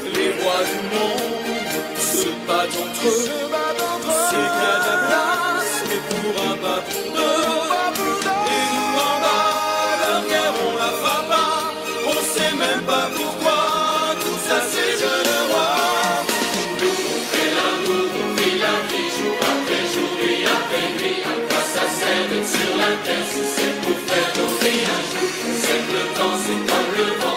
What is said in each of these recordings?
Les rois du monde se battent entre eux. C'est de la place, mais pour un pas pour deux. Et nous en bas, leur guerre, on la fera pas. On sait même pas pourquoi. Tout ça, c'est jeunes rois. Nous, on fait l'amour, on vit la vie, jour après jour, nuit après nuit. À quoi ça sert d'être sur la terre si c'est pour faire un jour C'est le temps, c'est comme le vent.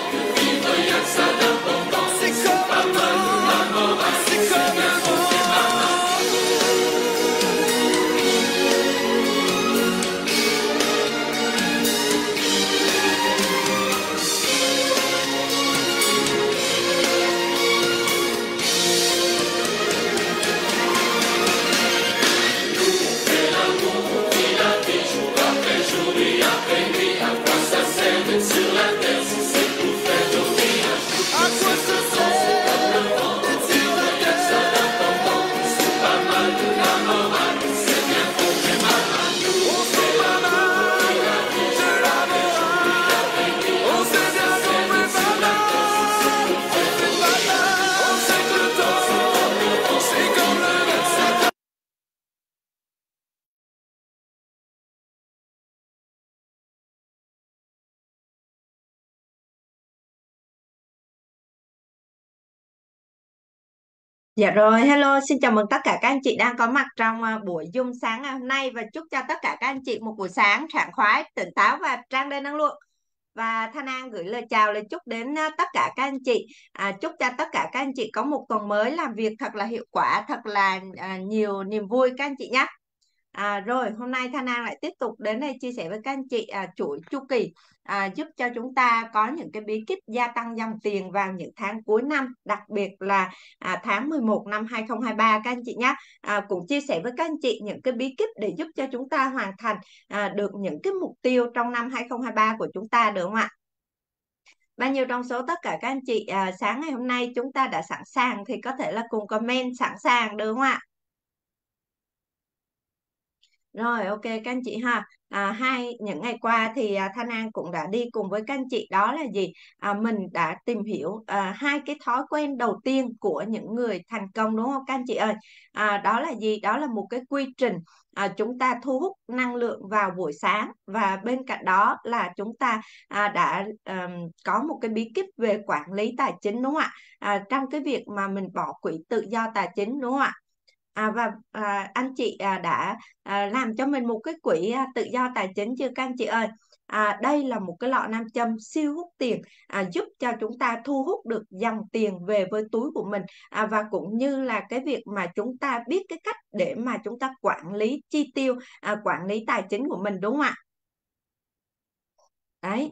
Dạ rồi, hello, xin chào mừng tất cả các anh chị đang có mặt trong à, buổi Zoom sáng ngày hôm nay và chúc cho tất cả các anh chị một buổi sáng sảng khoái, tỉnh táo và tràn đầy năng lượng. Và Thanh An gửi lời chào, lời chúc đến à, tất cả các anh chị. À, chúc cho tất cả các anh chị có một tuần mới làm việc thật là hiệu quả, thật là à, nhiều niềm vui các anh chị nhé. À, rồi hôm nay Thanh An lại tiếp tục đến đây chia sẻ với các anh chị à, chuỗi chu kỳ à, giúp cho chúng ta có những cái bí kíp gia tăng dòng tiền vào những tháng cuối năm đặc biệt là à, tháng 11 năm 2023 các anh chị nhé à, cũng chia sẻ với các anh chị những cái bí kíp để giúp cho chúng ta hoàn thành à, được những cái mục tiêu trong năm 2023 của chúng ta được không ạ? Bao nhiêu trong số tất cả các anh chị à, sáng ngày hôm nay chúng ta đã sẵn sàng thì có thể là cùng comment sẵn sàng được không ạ? Rồi ok các anh chị ha. À, hai những ngày qua thì à, Thanh An cũng đã đi cùng với các anh chị. Đó là gì? À, mình đã tìm hiểu à, hai cái thói quen đầu tiên của những người thành công đúng không các anh chị ơi? À, đó là gì? Đó là một cái quy trình à, chúng ta thu hút năng lượng vào buổi sáng và bên cạnh đó là chúng ta à, đã à, có một cái bí kíp về quản lý tài chính đúng không ạ? À, trong cái việc mà mình bỏ quỹ tự do tài chính đúng không ạ? À, và à, anh chị à, đã à, làm cho mình một cái quỹ à, tự do tài chính chưa các anh chị ơi? À, đây là một cái lọ nam châm siêu hút tiền à, giúp cho chúng ta thu hút được dòng tiền về với túi của mình. À, và cũng như là cái việc mà chúng ta biết cái cách để mà chúng ta quản lý chi tiêu à, quản lý tài chính của mình đúng không ạ? Đấy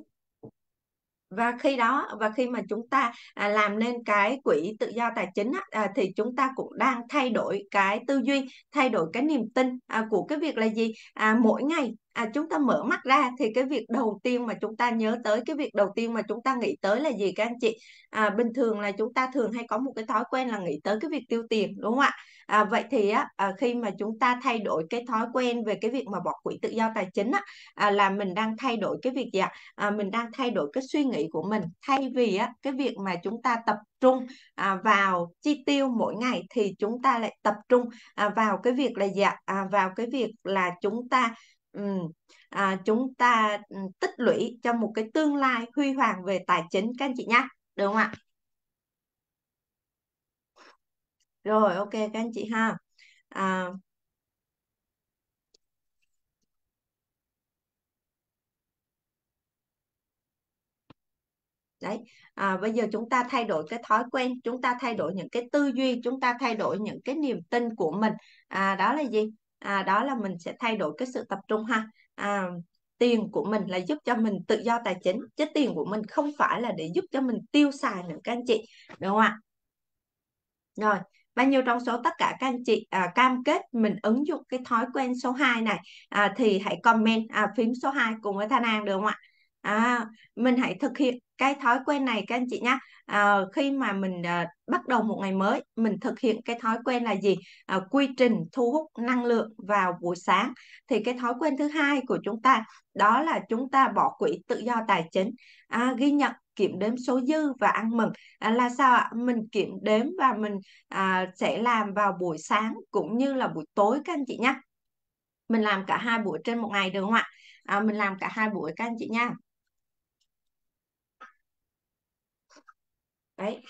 và khi đó và khi mà chúng ta à, làm nên cái quỹ tự do tài chính á, à, thì chúng ta cũng đang thay đổi cái tư duy thay đổi cái niềm tin à, của cái việc là gì? À, mỗi ngày à, chúng ta mở mắt ra thì cái việc đầu tiên mà chúng ta nhớ tới cái việc đầu tiên mà chúng ta nghĩ tới là gì các anh chị? À, bình thường là chúng ta thường hay có một cái thói quen là nghĩ tới cái việc tiêu tiền đúng không ạ? À, vậy thì á à, khi mà chúng ta thay đổi cái thói quen về cái việc mà bỏ quỹ tự do tài chính á à, là mình đang thay đổi cái việc gì ạ? À, mình đang thay đổi cái suy nghĩ của mình. Thay vì á cái việc mà chúng ta tập trung à, vào chi tiêu mỗi ngày thì chúng ta lại tập trung à, vào cái việc là gì ạ? À, vào cái việc là chúng ta um, à, chúng ta tích lũy cho một cái tương lai huy hoàng về tài chính các anh chị nhé đúng không ạ? Rồi ok các anh chị ha. À, đấy à, bây giờ chúng ta thay đổi cái thói quen chúng ta thay đổi những cái tư duy chúng ta thay đổi những cái niềm tin của mình. À, đó là gì? À, đó là mình sẽ thay đổi cái sự tập trung ha. À, tiền của mình là giúp cho mình tự do tài chính chứ tiền của mình không phải là để giúp cho mình tiêu xài nữa các anh chị. Đúng không ạ? Rồi bao nhiêu trong số tất cả các anh chị à, cam kết mình ứng dụng cái thói quen số 2 này à, thì hãy comment à, phím số 2 cùng với Thanh An được không ạ? À, mình hãy thực hiện cái thói quen này các anh chị nhé. À, khi mà mình à, bắt đầu một ngày mới, mình thực hiện cái thói quen là gì? À, quy trình thu hút năng lượng vào buổi sáng. Thì cái thói quen thứ hai của chúng ta đó là chúng ta bỏ quỹ tự do tài chính, à, ghi nhận kiểm đếm số dư và ăn mừng à, là sao ạ mình kiểm đếm và mình à, sẽ làm vào buổi sáng cũng như là buổi tối các anh chị nhé mình làm cả hai buổi trên một ngày được không ạ à, mình làm cả hai buổi các anh chị nha đấy.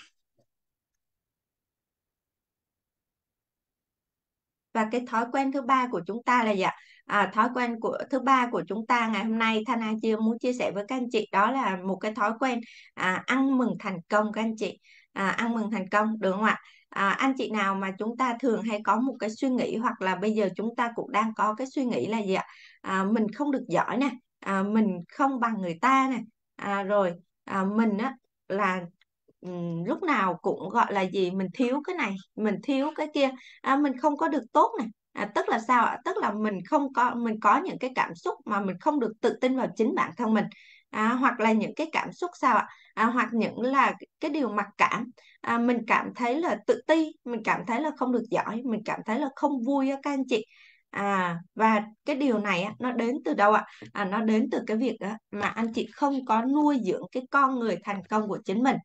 Và cái thói quen thứ ba của chúng ta là gì ạ? À, thói quen của thứ ba của chúng ta ngày hôm nay Thanh An chia muốn chia sẻ với các anh chị đó là một cái thói quen à, ăn mừng thành công các anh chị. À, ăn mừng thành công được không ạ? À, anh chị nào mà chúng ta thường hay có một cái suy nghĩ hoặc là bây giờ chúng ta cũng đang có cái suy nghĩ là gì ạ? À, mình không được giỏi nè à, mình không bằng người ta nè. À, rồi à, mình á là lúc nào cũng gọi là gì mình thiếu cái này mình thiếu cái kia à, mình không có được tốt này. À, tức là sao ạ? Tức là mình không có mình có những cái cảm xúc mà mình không được tự tin vào chính bản thân mình. À, hoặc là những cái cảm xúc sao ạ? À, hoặc những là cái điều mặc cảm. À, mình cảm thấy là tự ti mình cảm thấy là không được giỏi mình cảm thấy là không vui á các anh chị. À, và cái điều này á, nó đến từ đâu ạ? À, nó đến từ cái việc á, mà anh chị không có nuôi dưỡng cái con người thành công của chính mình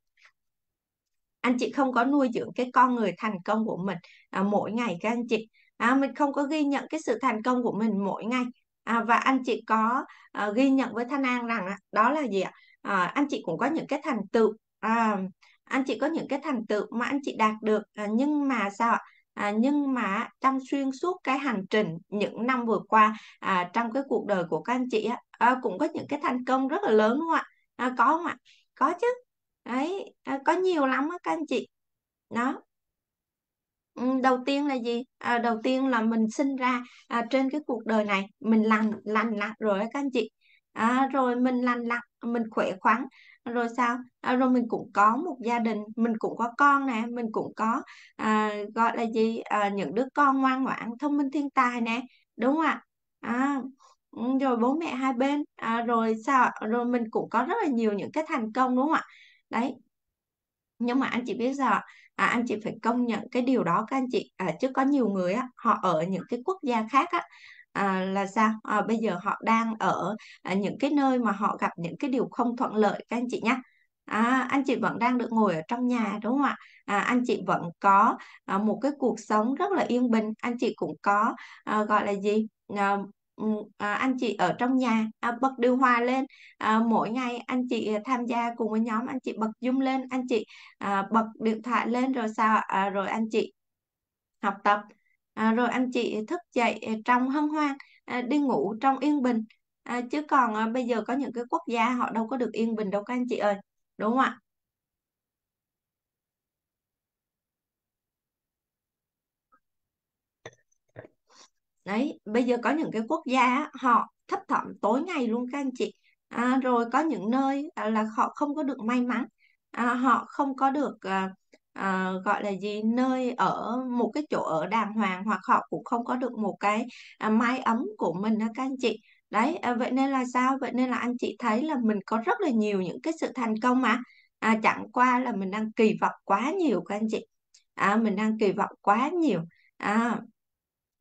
anh chị không có nuôi dưỡng cái con người thành công của mình à, mỗi ngày các anh chị. À, mình không có ghi nhận cái sự thành công của mình mỗi ngày. À, và anh chị có à, ghi nhận với Thanh An rằng à, đó là gì ạ? À, anh chị cũng có những cái thành tựu à, anh chị có những cái thành tựu mà anh chị đạt được. À, nhưng mà sao ạ? À, nhưng mà trong xuyên suốt cái hành trình những năm vừa qua à, trong cái cuộc đời của các anh chị á, à, cũng có những cái thành công rất là lớn đúng không ạ? À, có không ạ? Có chứ đấy à, có nhiều lắm á các anh chị. Đó. Ừ, đầu tiên là gì? À, đầu tiên là mình sinh ra à, trên cái cuộc đời này mình lành lành lặn rồi á các anh chị. À, rồi mình lành lặn mình khỏe khoắn. Rồi sao? À, rồi mình cũng có một gia đình mình cũng có con nè mình cũng có à, gọi là gì? À, những đứa con ngoan ngoãn thông minh thiên tài nè đúng không ạ? À, ừ, rồi bố mẹ hai bên. À, rồi sao rồi mình cũng có rất là nhiều những cái thành công đúng không ạ? Đấy nhưng mà anh chị biết sao à, anh chị phải công nhận cái điều đó các anh chị à, chứ có nhiều người á họ ở những cái quốc gia khác á à, là sao à, bây giờ họ đang ở à, những cái nơi mà họ gặp những cái điều không thuận lợi các anh chị nhé À, anh chị vẫn đang được ngồi ở trong nhà đúng không ạ? À, anh chị vẫn có à, một cái cuộc sống rất là yên bình. Anh chị cũng có à, gọi là gì? À, Ừ, à, anh chị ở trong nhà à, bật điều hòa lên. À, mỗi ngày anh chị tham gia cùng với nhóm anh chị bật Zoom lên anh chị à, bật điện thoại lên rồi sao à, rồi anh chị học tập. À, rồi anh chị thức dậy trong hân hoan à, đi ngủ trong yên bình. À, chứ còn à, bây giờ có những cái quốc gia họ đâu có được yên bình đâu các anh chị ơi đúng không ạ? Đấy bây giờ có những cái quốc gia á, họ thấp thỏm tối ngày luôn các anh chị. À, rồi có những nơi à, là họ không có được may mắn. À, họ không có được à, à, gọi là gì nơi ở một cái chỗ ở đàng hoàng hoặc họ cũng không có được một cái à, mái ấm của mình các anh chị. Đấy à, vậy nên là sao? Vậy nên là anh chị thấy là mình có rất là nhiều những cái sự thành công mà. À, chẳng qua là mình đang kỳ vọng quá nhiều các anh chị. À, mình đang kỳ vọng quá nhiều. À,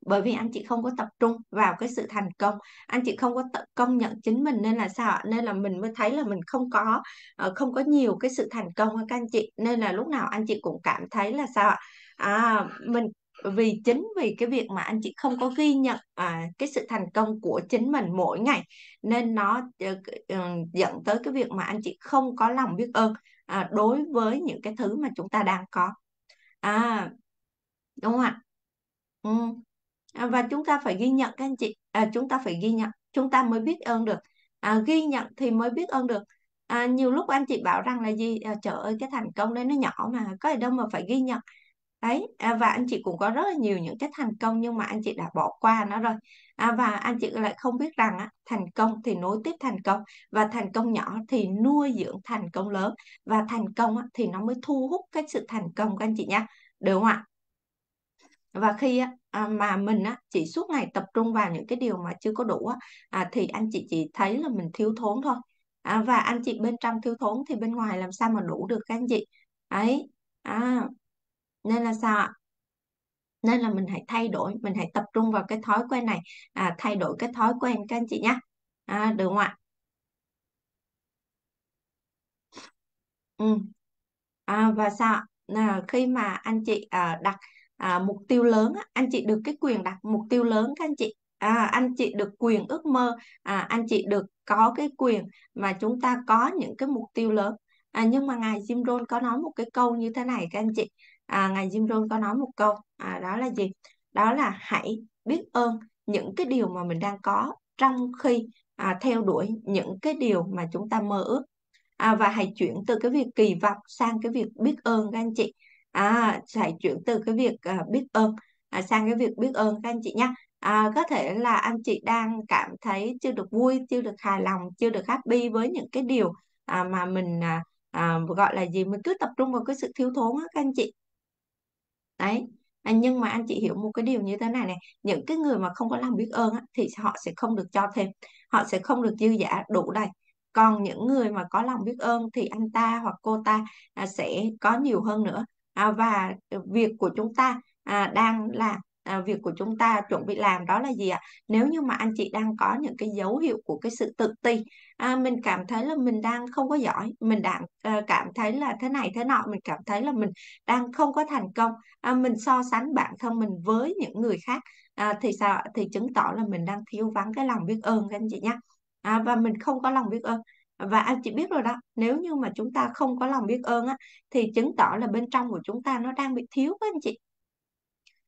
bởi vì anh chị không có tập trung vào cái sự thành công. Anh chị không có tự công nhận chính mình nên là sao ạ? Nên là mình mới thấy là mình không có uh, không có nhiều cái sự thành công các anh chị. Nên là lúc nào anh chị cũng cảm thấy là sao ạ? À mình vì chính vì cái việc mà anh chị không có ghi nhận à, cái sự thành công của chính mình mỗi ngày nên nó uh, uh, dẫn tới cái việc mà anh chị không có lòng biết ơn à, đối với những cái thứ mà chúng ta đang có. À đúng không ạ? Ừ. À, và chúng ta phải ghi nhận các anh chị. À, chúng ta phải ghi nhận. Chúng ta mới biết ơn được. À, ghi nhận thì mới biết ơn được. À, nhiều lúc anh chị bảo rằng là gì? À, trời ơi cái thành công đấy nó nhỏ mà có gì đâu mà phải ghi nhận. Đấy à, và anh chị cũng có rất là nhiều những cái thành công nhưng mà anh chị đã bỏ qua nó rồi. À, và anh chị lại không biết rằng á, thành công thì nối tiếp thành công và thành công nhỏ thì nuôi dưỡng thành công lớn. Và thành công á, thì nó mới thu hút cái sự thành công các anh chị nhé được không ạ và khi á, à, mà mình á, chỉ suốt ngày tập trung vào những cái điều mà chưa có đủ á, à, thì anh chị chỉ thấy là mình thiếu thốn thôi. À, và anh chị bên trong thiếu thốn thì bên ngoài làm sao mà đủ được các anh chị? Ấy à, nên là sao ạ? Nên là mình hãy thay đổi mình hãy tập trung vào cái thói quen này. À, thay đổi cái thói quen các anh chị nhé. À, được không ạ? Ừ. à, và sao à, khi mà anh chị à, đặt à, mục tiêu lớn anh chị được cái quyền đặt mục tiêu lớn các anh chị. À, anh chị được quyền ước mơ. À, anh chị được có cái quyền mà chúng ta có những cái mục tiêu lớn. À, nhưng mà ngài Jim Rohn có nói một cái câu như thế này các anh chị. À, ngài Jim Rohn có nói một câu à, đó là gì? Đó là hãy biết ơn những cái điều mà mình đang có trong khi à, theo đuổi những cái điều mà chúng ta mơ ước. À, và hãy chuyển từ cái việc kỳ vọng sang cái việc biết ơn các anh chị à, phải chuyển từ cái việc à, biết ơn à, sang cái việc biết ơn các anh chị nhé à, có thể là anh chị đang cảm thấy chưa được vui chưa được hài lòng chưa được happy với những cái điều à, mà mình à, à, gọi là gì mình cứ tập trung vào cái sự thiếu thốn á các anh chị. Đấy à, nhưng mà anh chị hiểu một cái điều như thế này này những cái người mà không có lòng biết ơn á, thì họ sẽ không được cho thêm họ sẽ không được dư giả đủ đầy. Còn những người mà có lòng biết ơn thì anh ta hoặc cô ta à, sẽ có nhiều hơn nữa à, và việc của chúng ta à, đang là à, việc của chúng ta chuẩn bị làm đó là gì ạ? Nếu như mà anh chị đang có những cái dấu hiệu của cái sự tự ti à, mình cảm thấy là mình đang không có giỏi mình đang à, ờ, cảm thấy là thế này thế nọ mình cảm thấy là mình đang không có thành công à, mình so sánh bản thân mình với những người khác à, thì sao thì chứng tỏ là mình đang thiếu vắng cái lòng biết ơn các anh chị nhé à, và mình không có lòng biết ơn và anh chị biết rồi đó nếu như mà chúng ta không có lòng biết ơn á thì chứng tỏ là bên trong của chúng ta nó đang bị thiếu các anh chị.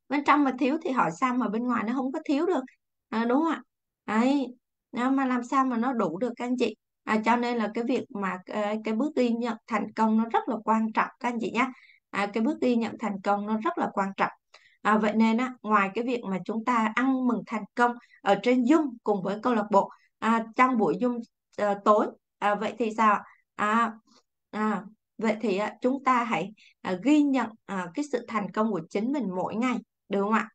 Bên trong mà thiếu thì hỏi sao mà bên ngoài nó không có thiếu được. À, đúng không ạ? Đấy à, mà làm sao mà nó đủ được các anh chị? À, cho nên là cái việc mà cái, cái bước ghi nhận thành công nó rất là quan trọng các anh chị nhé à, cái bước ghi nhận thành công nó rất là quan trọng. À, vậy nên á ngoài cái việc mà chúng ta ăn mừng thành công ở trên Zoom cùng với câu lạc bộ à, trong buổi Zoom à, tối à, vậy thì sao à, à vậy thì à, chúng ta hãy à, ghi nhận à, cái sự thành công của chính mình mỗi ngày được không ạ?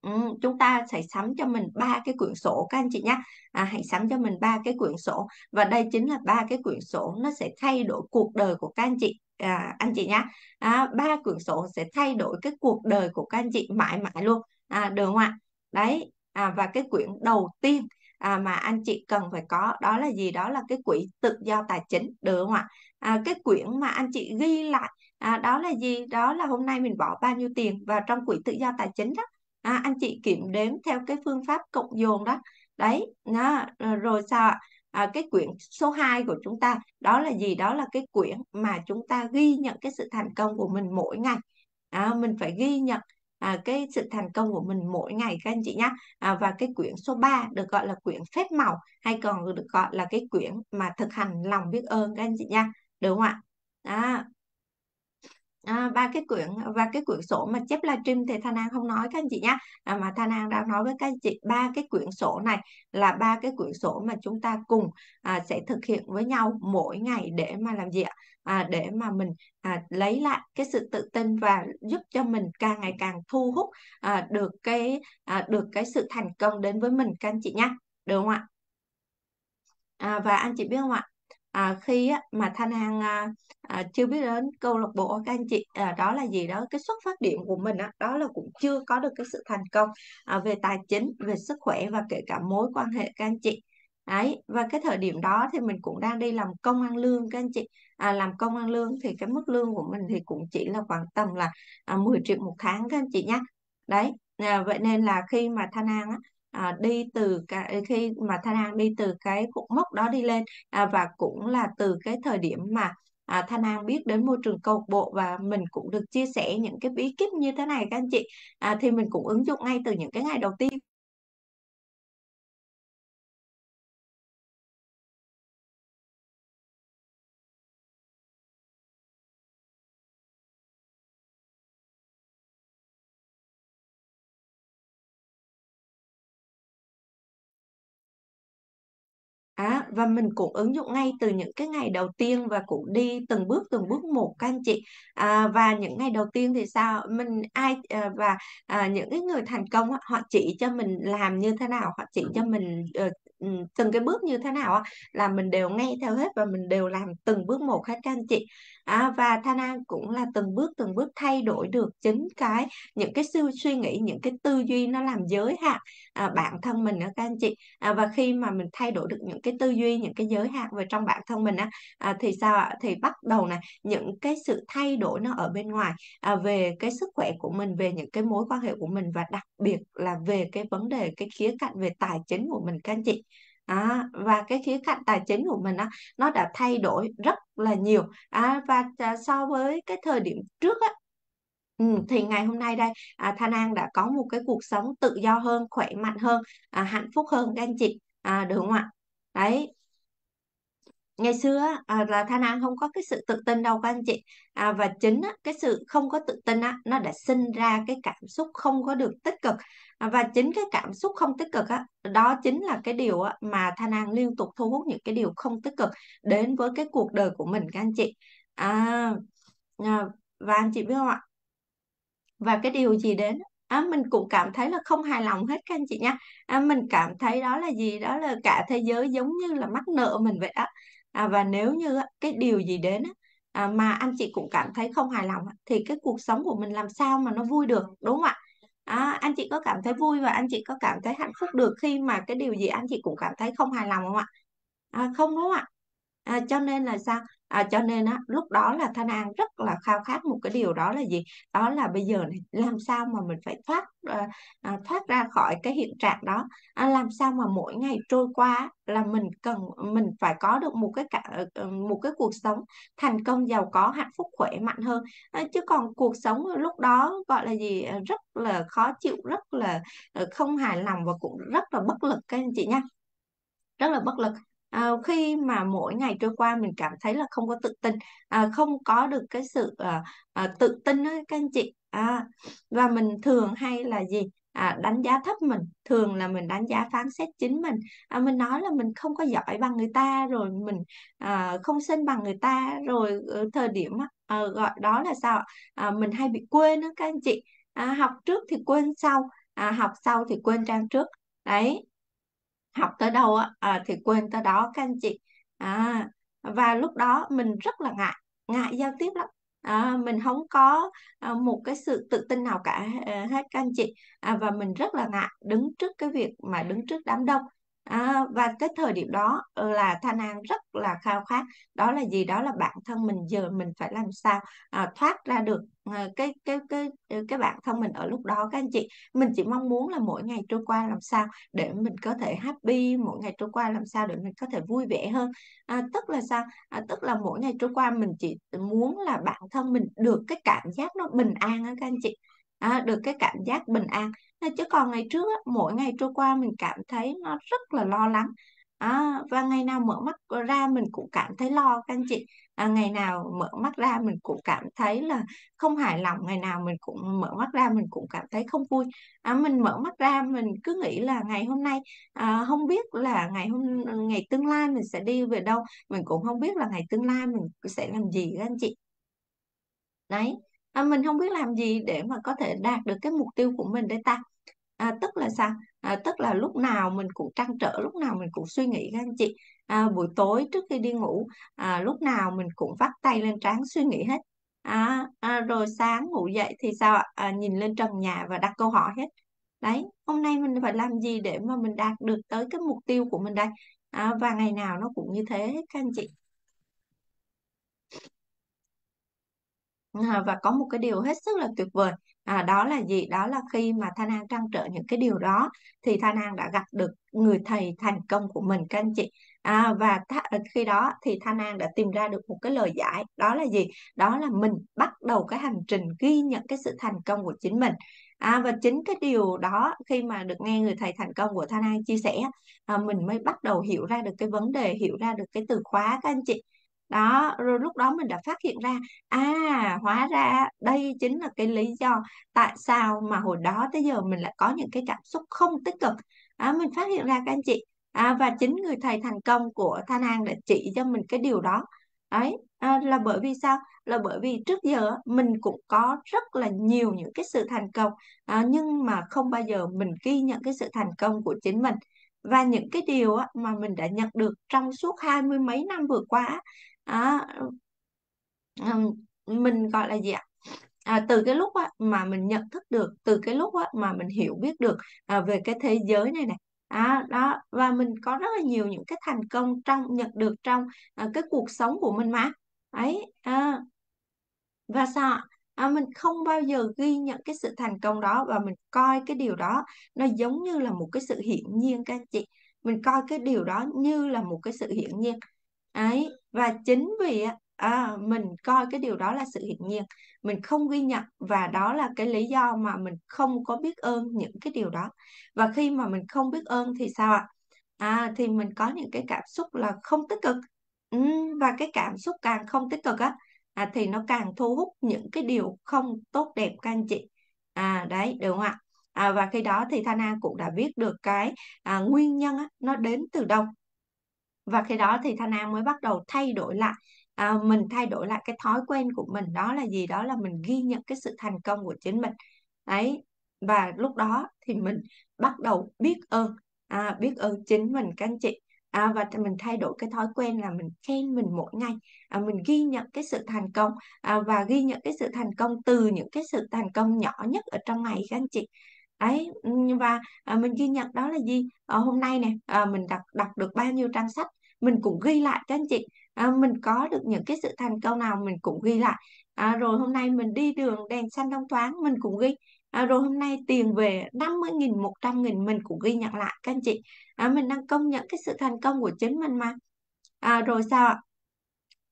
Ừ, chúng ta sẽ sắm cho mình ba cái quyển sổ các anh chị nhé à, hãy sắm cho mình ba cái quyển sổ và đây chính là ba cái quyển sổ nó sẽ thay đổi cuộc đời của các anh chị à, anh chị nhé à, ba quyển sổ sẽ thay đổi cái cuộc đời của các anh chị mãi mãi luôn. À, được không ạ? Đấy à, và cái quyển đầu tiên à, mà anh chị cần phải có đó là gì? Đó là cái quỹ tự do tài chính được không ạ? À, cái quyển mà anh chị ghi lại à, đó là gì? Đó là hôm nay mình bỏ bao nhiêu tiền vào trong quỹ tự do tài chính đó. À, anh chị kiểm đếm theo cái phương pháp cộng dồn đó. Đấy nó ờ, rồi sao ạ? À, cái quyển số 2 của chúng ta đó là gì? Đó là cái quyển mà chúng ta ghi nhận cái sự thành công của mình mỗi ngày. À, mình phải ghi nhận à, cái sự thành công của mình mỗi ngày các anh chị nhé à, và cái quyển số 3 được gọi là quyển phép màu hay còn được gọi là cái quyển mà thực hành lòng biết ơn các anh chị nha. Được không ạ? À, à, ba cái quyển và cái quyển sổ mà chép livestream thì Thanh An không nói các anh chị nhé à, mà Thanh An đang nói với các anh chị ba cái quyển sổ này là ba cái quyển sổ mà chúng ta cùng à, sẽ thực hiện với nhau mỗi ngày để mà làm gì ạ? À, để mà mình à, lấy lại cái sự tự tin và giúp cho mình càng ngày càng thu hút à, được cái à, được cái sự thành công đến với mình các anh chị nhé được không ạ? À, và anh chị biết không ạ? À, khi á, mà Thanh An à, à, chưa biết đến câu lạc bộ các anh chị à, đó là gì đó cái xuất phát điểm của mình á, đó là cũng chưa có được cái sự thành công à, về tài chính về sức khỏe và kể cả mối quan hệ các anh chị. Ấy và cái thời điểm đó thì mình cũng đang đi làm công ăn lương các anh chị. À, làm công ăn lương thì cái mức lương của mình thì cũng chỉ là khoảng tầm là à, 10 triệu một tháng các anh chị nhé đấy à, vậy nên là khi mà Thanh An á, à, đi từ cái khi mà Thanh An đi từ cái cột mốc đó đi lên à, và cũng là từ cái thời điểm mà à, Thanh An biết đến môi trường câu lạc bộ và mình cũng được chia sẻ những cái bí kíp như thế này các anh chị. À, thì mình cũng ứng dụng ngay từ những cái ngày đầu tiên. À, và mình cũng ứng dụng ngay từ những cái ngày đầu tiên và cũng đi từng bước từng bước một các anh chị. À, và những ngày đầu tiên thì sao? Mình ai à, và à, những cái người thành công á, họ chỉ cho mình làm như thế nào? Họ chỉ cho mình uh, từng cái bước như thế nào á là mình đều nghe theo hết và mình đều làm từng bước một hết các anh chị à, và thana cũng là từng bước từng bước thay đổi được chính cái những cái suy suy nghĩ những cái tư duy nó làm giới hạn à, bản thân mình đó các anh chị. À, và khi mà mình thay đổi được những cái tư duy những cái giới hạn về trong bản thân mình á à, thì sao ạ? Thì bắt đầu này những cái sự thay đổi nó ở bên ngoài à, về cái sức khỏe của mình về những cái mối quan hệ của mình và đặc biệt là về cái vấn đề cái khía cạnh về tài chính của mình các anh chị. À, và cái khía cạnh tài chính của mình á, nó đã thay đổi rất là nhiều. À, và à, so với cái thời điểm trước á, ừ, thì ngày hôm nay đây à, Thanh An đã có một cái cuộc sống tự do hơn khỏe mạnh hơn à, hạnh phúc hơn các anh chị. À, được không ạ? Đấy. Ngày xưa á, à, là Thanh An không có cái sự tự tin đâu các anh chị. À, và chính á, cái sự không có tự tin á, nó đã sinh ra cái cảm xúc không có được tích cực. À, và chính cái cảm xúc không tích cực á, đó chính là cái điều á, mà Thanh An liên tục thu hút những cái điều không tích cực đến với cái cuộc đời của mình các anh chị. À, à và anh chị biết không ạ? Và cái điều gì đến à, mình cũng cảm thấy là không hài lòng hết các anh chị nha. À, mình cảm thấy đó là gì? Đó là cả thế giới giống như là mắc nợ mình vậy đó. À, và nếu như cái điều gì đến à, mà anh chị cũng cảm thấy không hài lòng thì cái cuộc sống của mình làm sao mà nó vui được đúng không ạ? À, anh chị có cảm thấy vui và anh chị có cảm thấy hạnh phúc được khi mà cái điều gì anh chị cũng cảm thấy không hài lòng không ạ? À, không đúng không ạ? À, cho nên là sao? À, cho nên á, lúc đó là Thanh An rất là khao khát một cái điều đó là gì? Đó là bây giờ này, làm sao mà mình phải thoát à, à, thoát ra khỏi cái hiện trạng đó. À, làm sao mà mỗi ngày trôi qua là mình cần mình phải có được một cái cả ờ, một cái cuộc sống thành công giàu có hạnh phúc khỏe mạnh hơn. À, chứ còn cuộc sống lúc đó gọi là gì ờ, rất là khó chịu, rất là không hài lòng và cũng rất là bất lực các anh chị nha rất là bất lực à, khi mà mỗi ngày trôi qua mình cảm thấy là không có tự tin à, không có được cái sự à, à, tự tin đó các anh chị. À, và mình thường hay là gì? À, đánh giá thấp mình thường là mình đánh giá phán xét chính mình. À, mình nói là mình không có giỏi bằng người ta rồi mình à, không xinh bằng người ta rồi ở thời điểm à, gọi đó là sao à, mình hay bị quên đó các anh chị. À, học trước thì quên sau à, học sau thì quên trang trước. Đấy học tới đâu á à, thì quên tới đó các anh chị. À, và lúc đó mình rất là ngại ngại giao tiếp lắm. À, mình không có à, một cái sự tự tin nào cả à, hết các anh chị. À, và mình rất là ngại đứng trước cái việc mà đứng trước đám đông. À, và cái thời điểm đó ừ, là Thanh An rất là khao khát. Đó là gì? Đó là bản thân mình giờ mình phải làm sao à, thoát ra được à, cái cái cái cái bản thân mình ở lúc đó. Các anh chị mình chỉ mong muốn là mỗi ngày trôi qua làm sao để mình có thể happy mỗi ngày trôi qua làm sao để mình có thể vui vẻ hơn. À, tức là sao? À, tức là mỗi ngày trôi qua mình chỉ muốn là bản thân mình được cái cảm giác nó bình an á các anh chị à, được cái cảm giác bình an. Chứ còn ngày trước á, mỗi ngày trôi qua mình cảm thấy nó rất là lo lắng. À, và ngày nào mở mắt ra mình cũng cảm thấy lo các anh chị. À, ngày nào mở mắt ra mình cũng cảm thấy là không hài lòng ngày nào mình cũng mở mắt ra mình cũng cảm thấy không vui. À, mình mở mắt ra mình cứ nghĩ là ngày hôm nay à, không biết là ngày hôm ngày tương lai mình sẽ đi về đâu. Mình cũng không biết là ngày tương lai mình sẽ làm gì các anh chị. Đấy à, mình không biết làm gì để mà có thể đạt được cái mục tiêu của mình đây ta. À, tức là sao? À, tức là lúc nào mình cũng trăn trở lúc nào mình cũng suy nghĩ các anh chị. À, buổi tối trước khi đi ngủ à, lúc nào mình cũng vắt tay lên trán suy nghĩ hết. À, à, rồi sáng ngủ dậy thì sao ạ? À, nhìn lên trần nhà và đặt câu hỏi hết. Đấy hôm nay mình phải làm gì để mà mình đạt được tới cái mục tiêu của mình đây? À, và ngày nào nó cũng như thế hết các anh chị. À, và có một cái điều hết sức là tuyệt vời. À, đó là gì? Đó là khi mà Thanh An trăn trở những cái điều đó thì Thanh An đã gặp được người thầy thành công của mình các anh chị. À, và th- à, khi đó thì Thanh An đã tìm ra được một cái lời giải. Đó là gì? Đó là mình bắt đầu cái hành trình ghi nhận cái sự thành công của chính mình. À, và chính cái điều đó khi mà được nghe người thầy thành công của Thanh An chia sẻ à, mình mới bắt đầu hiểu ra được cái vấn đề hiểu ra được cái từ khóa các anh chị đó rồi lúc đó mình đã phát hiện ra à hóa ra đây chính là cái lý do tại sao mà hồi đó tới giờ mình lại có những cái cảm xúc không tích cực. À, mình phát hiện ra các anh chị. À, và chính người thầy thành công của Thanh An đã chỉ cho mình cái điều đó. Đấy à, là bởi vì sao? Là bởi vì trước giờ mình cũng có rất là nhiều những cái sự thành công à, nhưng mà không bao giờ mình ghi nhận cái sự thành công của chính mình. Và những cái điều mà mình đã nhận được trong suốt hai mươi mấy năm vừa qua á, ờ, mình gọi là gì ạ? À, từ cái lúc á, mà mình nhận thức được từ cái lúc á, mà mình hiểu biết được à, về cái thế giới này này à, đó và mình có rất là nhiều những cái thành công trong nhận được trong à, cái cuộc sống của mình mà. Ấy à, và sao ạ? à, mình không bao giờ ghi nhận cái sự thành công đó và mình coi cái điều đó nó giống như là một cái sự hiển nhiên các anh chị. Mình coi cái điều đó như là một cái sự hiển nhiên ấy và chính vì à, mình coi cái điều đó là sự hiển nhiên. Mình không ghi nhận và đó là cái lý do mà mình không có biết ơn những cái điều đó. Và khi mà mình không biết ơn thì sao ạ? À thì mình có những cái cảm xúc là không tích cực. Ừ, và cái cảm xúc càng không tích cực á à, thì nó càng thu hút những cái điều không tốt đẹp các anh chị. À đấy đúng không ạ? À, và khi đó thì Thana cũng đã biết được cái à, nguyên nhân á, nó đến từ đâu và khi đó thì Thanh An mới bắt đầu thay đổi lại à, mình thay đổi lại cái thói quen của mình. Đó là gì? Đó là mình ghi nhận cái sự thành công của chính mình. Ấy và lúc đó thì mình bắt đầu biết ơn à, biết ơn chính mình các anh chị. À, và mình thay đổi cái thói quen là mình khen mình mỗi ngày. À, mình ghi nhận cái sự thành công. À, và ghi nhận cái sự thành công từ những cái sự thành công nhỏ nhất ở trong ngày các anh chị. Ấy và à, mình ghi nhận đó là gì? À, hôm nay nè à, mình đọc đọc được bao nhiêu trang sách? Mình cũng ghi lại các anh chị. À, mình có được những cái sự thành công nào mình cũng ghi lại. À, rồi hôm nay mình đi đường đèn xanh thông thoáng mình cũng ghi. À, rồi hôm nay tiền về 50 nghìn 100 nghìn mình cũng ghi nhận lại các anh chị. À, mình đang công nhận cái sự thành công của chính mình mà. À, rồi sao ạ?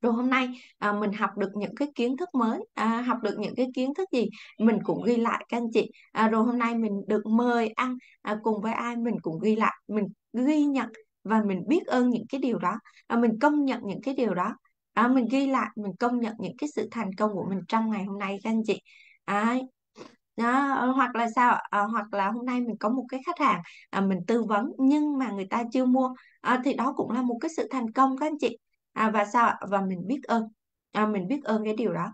Rồi hôm nay à, mình học được những cái kiến thức mới. À, học được những cái kiến thức gì mình cũng ghi lại các anh chị. À, rồi hôm nay mình được mời ăn. À, cùng với ai mình cũng ghi lại. Mình ghi nhận và mình biết ơn những cái điều đó và mình công nhận những cái điều đó. À, mình ghi lại mình công nhận những cái sự thành công của mình trong ngày hôm nay các anh chị. À, đó, hoặc là sao à, hoặc là hôm nay mình có một cái khách hàng à, mình tư vấn nhưng mà người ta chưa mua. À, thì đó cũng là một cái sự thành công các anh chị. À, và sao và mình biết ơn. À, mình biết ơn cái điều đó.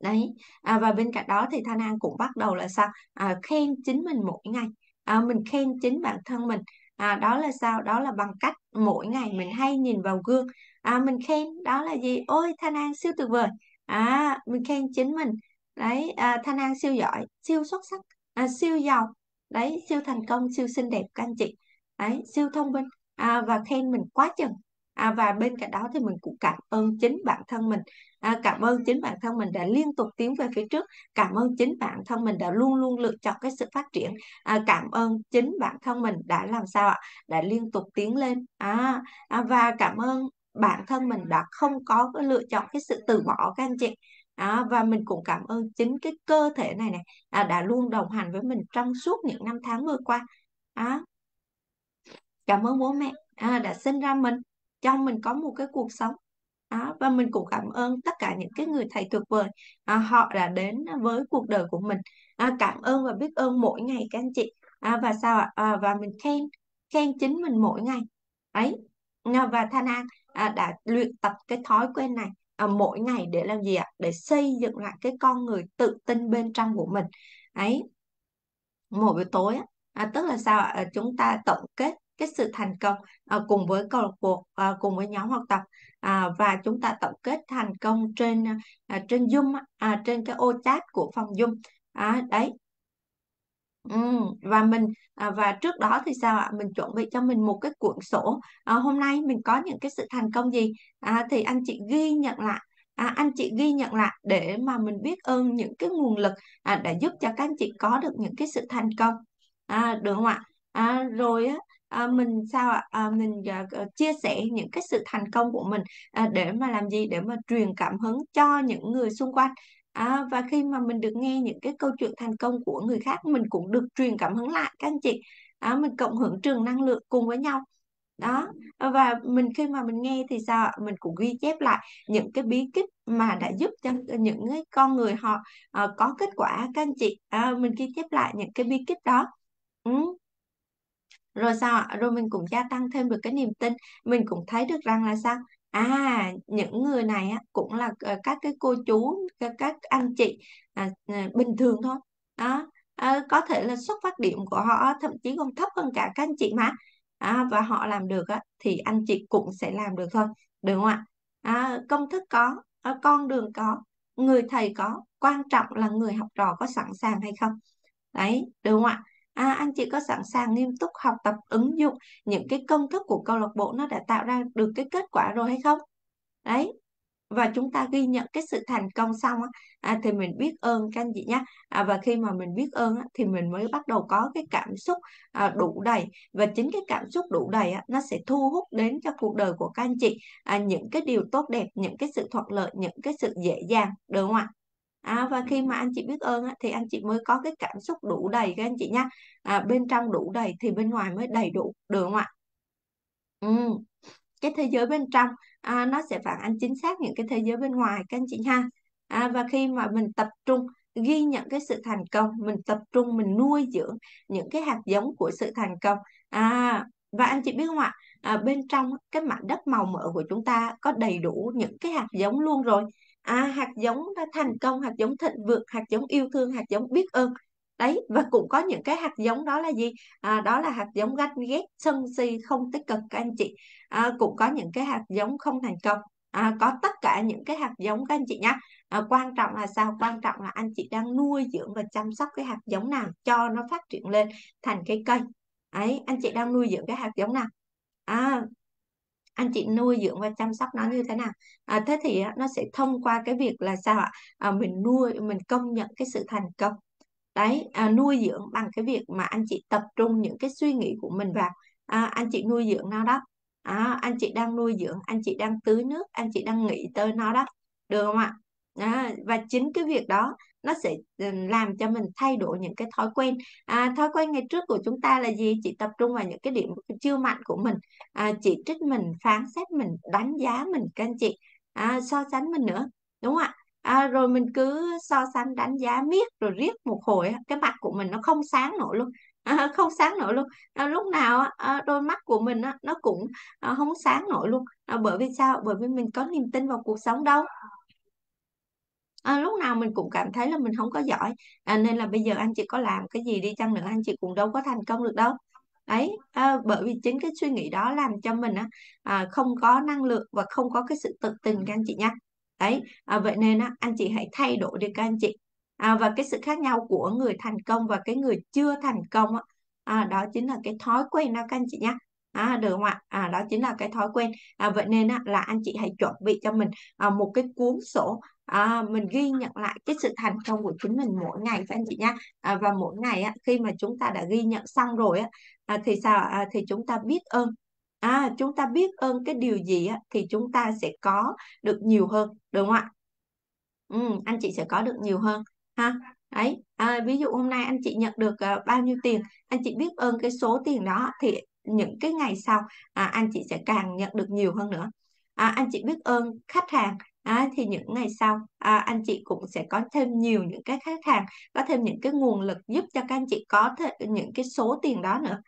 Đấy. À, và bên cạnh đó thì Thanh An cũng bắt đầu là sao? À, khen chính mình mỗi ngày. À, mình khen chính bản thân mình à, đó là sao? Đó là bằng cách mỗi ngày mình hay nhìn vào gương. À, mình khen đó là gì? Ôi Thanh An siêu tuyệt vời. À, mình khen chính mình. Đấy à, Thanh An siêu giỏi siêu xuất sắc à, siêu giàu. Đấy siêu thành công siêu xinh đẹp các anh chị. Đấy siêu thông minh. À, và khen mình quá chừng à, và bên cạnh đó thì mình cũng cảm ơn chính bản thân mình. À, cảm ơn chính bản thân mình đã liên tục tiến về phía trước. Cảm ơn chính bản thân mình đã luôn luôn lựa chọn cái sự phát triển. À, cảm ơn chính bản thân mình đã làm sao ạ? Đã liên tục tiến lên. À, à, và cảm ơn bản thân mình đã không có cái lựa chọn cái sự từ bỏ các anh chị. À, và mình cũng cảm ơn chính cái cơ thể này này à, đã luôn đồng hành với mình trong suốt những năm tháng vừa qua. À, cảm ơn bố mẹ à, đã sinh ra mình cho mình có một cái cuộc sống. Đó, và mình cũng cảm ơn tất cả những cái người thầy tuyệt vời à, họ đã đến với cuộc đời của mình. À, cảm ơn và biết ơn mỗi ngày các anh chị. À, và sao ạ? À, và mình khen khen chính mình mỗi ngày. Ấy à, và Thanh An à, đã luyện tập cái thói quen này à, mỗi ngày để làm gì ạ? Để xây dựng lại cái con người tự tin bên trong của mình. Ấy mỗi buổi tối à, tức là sao ạ? À, chúng ta tổng kết cái sự thành công à, cùng với câu lạc bộ à, cùng với nhóm học tập. À, và chúng ta tổng kết thành công trên à, trên Zoom à, trên cái ô chat của phòng Zoom. À, đấy. Ừ, và mình à, và trước đó thì sao ạ? Mình chuẩn bị cho mình một cái cuốn sổ. À, hôm nay mình có những cái sự thành công gì? À, thì anh chị ghi nhận lại. À, anh chị ghi nhận lại để mà mình biết ơn những cái nguồn lực à, đã giúp cho các anh chị có được những cái sự thành công. À, được không ạ? À, rồi á à, mình sao ạ? À, mình à, chia sẻ những cái sự thành công của mình à, để mà làm gì? Để mà truyền cảm hứng cho những người xung quanh. À, và khi mà mình được nghe những cái câu chuyện thành công của người khác mình cũng được truyền cảm hứng lại các anh chị. À, mình cộng hưởng trường năng lượng cùng với nhau. Đó à, và mình khi mà mình nghe thì sao ạ? mình cũng ghi chép lại những cái bí kíp mà đã giúp cho những cái con người họ uh, có kết quả các anh chị. À, mình ghi chép lại những cái bí kíp đó. Ừ rồi sao ạ? Rồi mình cũng gia tăng thêm được cái niềm tin. Mình cũng thấy được rằng là sao? À những người này á, cũng là ờ, các cái cô chú các, các anh chị à, ờ, bình thường thôi. Đó à, có thể là xuất phát điểm của họ thậm chí còn thấp hơn cả các anh chị mà. À, và họ làm được á, thì anh chị cũng sẽ làm được thôi đúng không ạ? À, công thức có con đường có người thầy có quan trọng là người học trò có sẵn sàng hay không? Đấy đúng không ạ? À, anh chị có sẵn sàng nghiêm túc học tập ứng dụng những cái công thức của câu lạc bộ nó đã tạo ra được cái kết quả rồi hay không? Đấy và chúng ta ghi nhận cái sự thành công xong à, thì mình biết ơn các anh chị nhé à, và khi mà mình biết ơn á, thì mình mới bắt đầu có cái cảm xúc à, đủ đầy. Và chính cái cảm xúc đủ đầy á, nó sẽ thu hút đến cho cuộc đời của các anh chị à, những cái điều tốt đẹp những cái sự thuận lợi những cái sự dễ dàng đúng không ạ? À, và khi mà anh chị biết ơn á, thì anh chị mới có cái cảm xúc đủ đầy các anh chị nhé à, bên trong đủ đầy thì bên ngoài mới đầy đủ được không ạ? Ừ cái thế giới bên trong à, nó sẽ phản ánh chính xác những cái thế giới bên ngoài các anh chị ha. À, và khi mà mình tập trung ghi nhận cái sự thành công mình tập trung mình nuôi dưỡng những cái hạt giống của sự thành công. À và anh chị biết không ạ? À, bên trong cái mảnh đất màu mỡ của chúng ta có đầy đủ những cái hạt giống luôn rồi à, hạt giống đã thành công hạt giống thịnh vượng hạt giống yêu thương hạt giống biết ơn. Đấy và cũng có những cái hạt giống đó là gì? À, đó là hạt giống ganh ghét sân si không tích cực các anh chị. À, cũng có những cái hạt giống không thành công. À, có tất cả những cái hạt giống các anh chị nhé à, quan trọng là sao? Quan trọng là anh chị đang nuôi dưỡng và chăm sóc cái hạt giống nào cho nó phát triển lên thành cái cây. Ấy anh chị đang nuôi dưỡng cái hạt giống nào? À, anh chị nuôi dưỡng và chăm sóc nó như thế nào? À, thế thì nó sẽ thông qua cái việc là sao ạ? À, mình nuôi mình công nhận cái sự thành công. Đấy à, nuôi dưỡng bằng cái việc mà anh chị tập trung những cái suy nghĩ của mình vào. À, anh chị nuôi dưỡng nó đó. À, anh chị đang nuôi dưỡng anh chị đang tưới nước anh chị đang nghĩ tới nó đó. Được không ạ? À, và chính cái việc đó nó sẽ ừ, làm cho mình thay đổi những cái thói quen. À, thói quen ngày trước của chúng ta là gì? Chị tập trung vào những cái điểm chưa mạnh của mình. À, chỉ trích mình phán xét mình đánh giá mình các anh chị. À, so sánh mình nữa đúng không ạ? À, rồi mình cứ so sánh đánh giá miết rồi riết một hồi cái mặt của mình nó không sáng nổi luôn. À, không sáng nổi luôn. À, lúc nào à, đôi mắt của mình á, nó cũng à, không sáng nổi luôn. À, bởi vì sao? Bởi vì mình có niềm tin vào cuộc sống đâu à, lúc nào mình cũng cảm thấy là mình không có giỏi. À, nên là bây giờ anh chị có làm cái gì đi chăng nữa anh chị cũng đâu có thành công được đâu. Đấy à, bởi vì chính cái suy nghĩ đó làm cho mình á, à, không có năng lượng và không có cái sự tự tin các anh chị nhé đấy à, vậy nên á, anh chị hãy thay đổi đi các anh chị. À, và cái sự khác nhau của người thành công và cái người chưa thành công á, à, đó chính là cái thói quen đó các anh chị nhé À, được không ạ? À, đó chính là cái thói quen. À, vậy nên á, là anh chị hãy chuẩn bị cho mình à, một cái cuốn sổ à, mình ghi nhận lại cái sự thành công của chính mình mỗi ngày các anh chị nhé. À, và mỗi ngày á, khi mà chúng ta đã ghi nhận xong rồi á, à, thì sao? À, thì chúng ta biết ơn À, chúng ta biết ơn cái điều gì á, thì chúng ta sẽ có được nhiều hơn, đúng không ạ? Ừ, anh chị sẽ có được nhiều hơn ha. Đấy, à, ví dụ hôm nay anh chị nhận được uh, bao nhiêu tiền, anh chị biết ơn cái số tiền đó thì những cái ngày sau à, anh chị sẽ càng nhận được nhiều hơn nữa. À, anh chị biết ơn khách hàng à, thì những ngày sau à, anh chị cũng sẽ có thêm nhiều những cái khách hàng, có thêm những cái nguồn lực giúp cho các anh chị có thể, những cái số tiền đó nữa.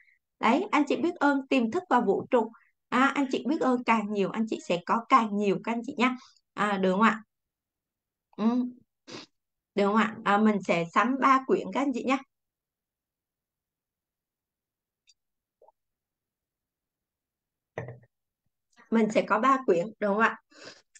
Đấy anh chị biết ơn tiềm thức và vũ trụ. À, anh chị biết ơn càng nhiều anh chị sẽ có càng nhiều các anh chị nhé à, được không ạ? Ừ. được không ạ? À, mình sẽ sắm ba quyển các anh chị nhé mình sẽ có ba quyển đúng không ạ?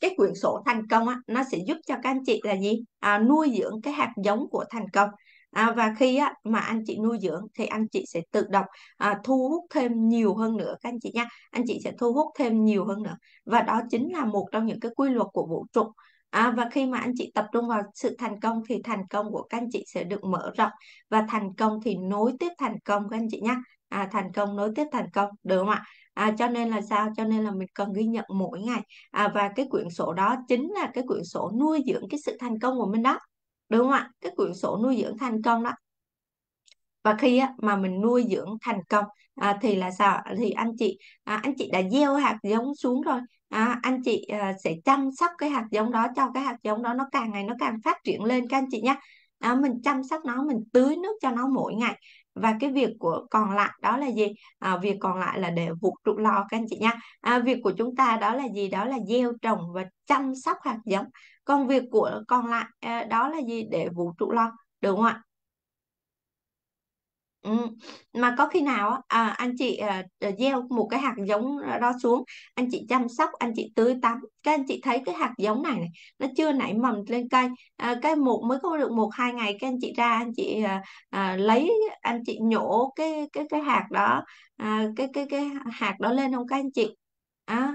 Cái quyển sổ thành công á, nó sẽ giúp cho các anh chị là gì? À, nuôi dưỡng cái hạt giống của thành công. À, và khi á, mà anh chị nuôi dưỡng thì anh chị sẽ tự động à, thu hút thêm nhiều hơn nữa các anh chị nha. Anh chị sẽ thu hút thêm nhiều hơn nữa. Và đó chính là một trong những cái quy luật của vũ trụ. À, và khi mà anh chị tập trung vào sự thành công thì thành công của các anh chị sẽ được mở rộng. Và thành công thì nối tiếp thành công các anh chị nhé à, thành công nối tiếp thành công được không ạ? À, cho nên là sao? Cho nên là mình cần ghi nhận mỗi ngày. À, và cái quyển sổ đó chính là cái quyển sổ nuôi dưỡng cái sự thành công của mình đó. Đúng không ạ? Cái quyển sổ nuôi dưỡng thành công đó. Và khi á, mà mình nuôi dưỡng thành công à, thì là sao? Thì anh chị à, anh chị đã gieo hạt giống xuống rồi. À, anh chị à, sẽ chăm sóc cái hạt giống đó cho cái hạt giống đó nó càng ngày nó càng phát triển lên các anh chị nhé à, mình chăm sóc nó mình tưới nước cho nó mỗi ngày và cái việc của còn lại đó là gì? À, việc còn lại là để vụ trụ lo các anh chị nha. À, việc của chúng ta đó là gì? Đó là gieo trồng và chăm sóc hạt giống. Còn việc của còn lại à, đó là gì? Để vụ trụ lo được không ạ? Ừ. Mà có khi nào á, à, anh chị à, gieo một cái hạt giống đó xuống anh chị chăm sóc anh chị tưới tắm các anh chị thấy cái hạt giống này này nó chưa nảy mầm lên cây à, cái một mới có được một hai ngày các anh chị ra anh chị à, à, lấy anh chị nhổ cái cái cái hạt đó à, cái cái cái hạt đó lên không các anh chị à,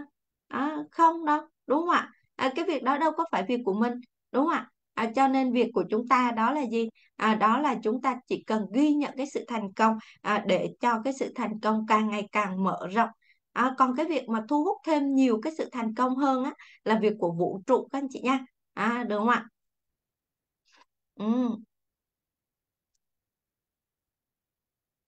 à không đâu đúng không ạ à, cái việc đó đâu có phải việc của mình đúng không ạ à, cho nên việc của chúng ta đó là gì? À, đó là chúng ta chỉ cần ghi nhận cái sự thành công à, để cho cái sự thành công càng ngày càng mở rộng. À, còn cái việc mà thu hút thêm nhiều cái sự thành công hơn á là việc của vũ trụ các anh chị nha. À, được không ạ? Ừ.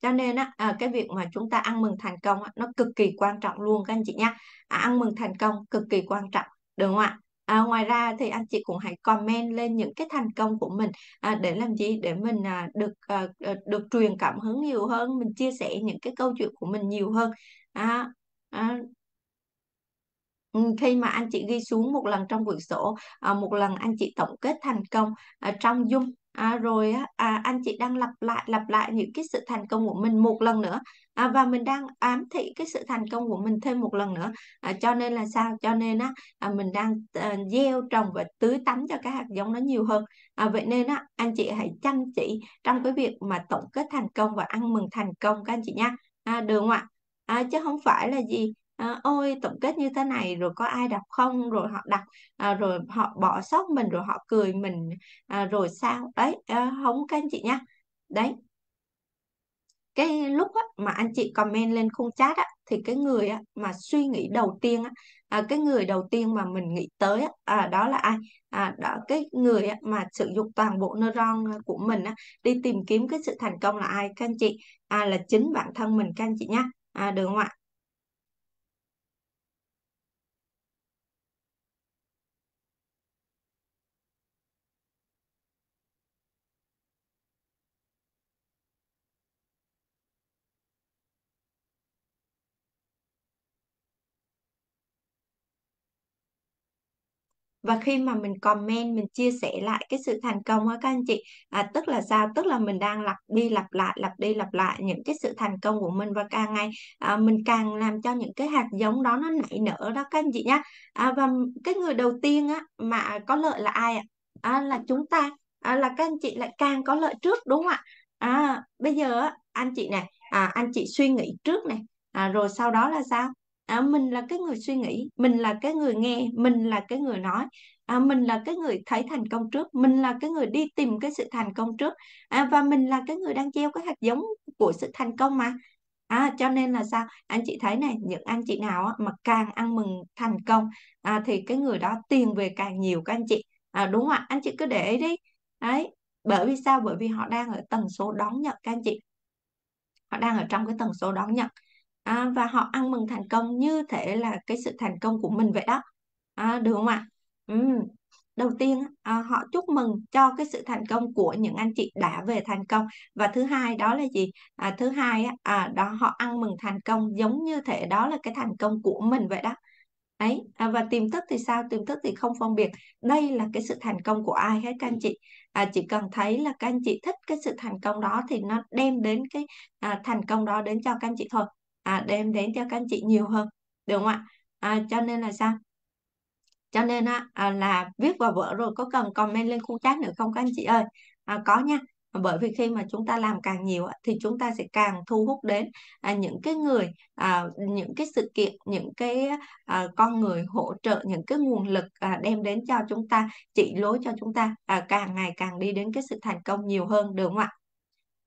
cho nên á à, cái việc mà chúng ta ăn mừng thành công á, nó cực kỳ quan trọng luôn các anh chị nha. À, ăn mừng thành công cực kỳ quan trọng được không ạ? À, ngoài ra thì anh chị cũng hãy comment lên những cái thành công của mình. À, để làm gì? Để mình à, được à, được truyền cảm hứng nhiều hơn mình chia sẻ những cái câu chuyện của mình nhiều hơn. À, à, ừ, khi mà anh chị ghi xuống một lần trong quyển sổ à, một lần anh chị tổng kết thành công à, trong dung à, rồi à, anh chị đang lặp lại lặp lại những cái sự thành công của mình một lần nữa. À, và mình đang ám thị cái sự thành công của mình thêm một lần nữa. À, cho nên là sao? Cho nên á à, mình đang à, gieo trồng và tưới tắm cho cái hạt giống nó nhiều hơn. À, vậy nên á anh chị hãy chăm chỉ trong cái việc mà tổng kết thành công và ăn mừng thành công các anh chị nha. À, được không ạ? À, chứ không phải là gì à, ôi tổng kết như thế này rồi có ai đọc không? Rồi họ đọc à, ờ, rồi họ bỏ sót mình rồi họ cười mình à, rồi sao? Đấy à, không các anh chị nha đấy. Cái lúc á, mà anh chị comment lên khung chat á, thì cái người á, mà suy nghĩ đầu tiên á, à, cái người đầu tiên mà mình nghĩ tới á, à, đó là ai? À, đó cái người á, mà sử dụng toàn bộ neuron của mình á, đi tìm kiếm cái sự thành công là ai các anh chị? À, là chính bản thân mình các anh chị nhá. À, được không ạ? Và khi mà mình comment mình chia sẻ lại cái sự thành công á các anh chị à, tức là sao? Tức là mình đang lặp đi lặp lại lặp đi lặp lại những cái sự thành công của mình và càng ngày à, mình càng làm cho những cái hạt giống đó nó nảy nở đó các anh chị nhé à, và cái người đầu tiên á mà có lợi là ai ạ? À, là chúng ta. À, là các anh chị lại càng có lợi trước đúng không ạ? À, bây giờ á, anh chị này à, anh chị suy nghĩ trước này. À, rồi sau đó là sao? À, mình là cái người suy nghĩ mình là cái người nghe mình là cái người nói. À, mình là cái người thấy thành công trước mình là cái người đi tìm cái sự thành công trước. À, và mình là cái người đang gieo cái hạt giống của sự thành công mà. À, cho nên là sao? Anh chị thấy này những anh chị nào á, mà càng ăn mừng thành công à, thì cái người đó tiền về càng nhiều các anh chị. À, đúng không ạ? Anh chị cứ để ý đi. Đấy bởi vì sao? Bởi vì họ đang ở tần số đón nhận các anh chị. Họ đang ở trong cái tần số đón nhận à, và họ ăn mừng thành công như thể là cái sự thành công của mình vậy đó. À, được không ạ? Ừ. đầu tiên à, họ chúc mừng cho cái sự thành công của những anh chị đã về thành công. Và thứ hai đó là gì? À, thứ hai à, đó họ ăn mừng thành công giống như thể đó là cái thành công của mình vậy đó. Ấy à, và tiềm thức thì sao? Tiềm thức thì không phân biệt đây là cái sự thành công của ai hết các anh chị. À, chỉ cần thấy là các anh chị thích cái sự thành công đó thì nó đem đến cái à, thành công đó đến cho các anh chị thôi à, đem đến cho các anh chị nhiều hơn được không ạ? À, cho nên là sao? Cho nên á à, là viết vào vở rồi có cần comment lên khu chat nữa không các anh chị ơi? À, có nha. Bởi vì khi mà chúng ta làm càng nhiều thì chúng ta sẽ càng thu hút đến à, những cái người à, những cái sự kiện những cái à, con người hỗ trợ những cái nguồn lực đem đến cho chúng ta chỉ lối cho chúng ta càng ngày càng đi đến cái sự thành công nhiều hơn được không ạ?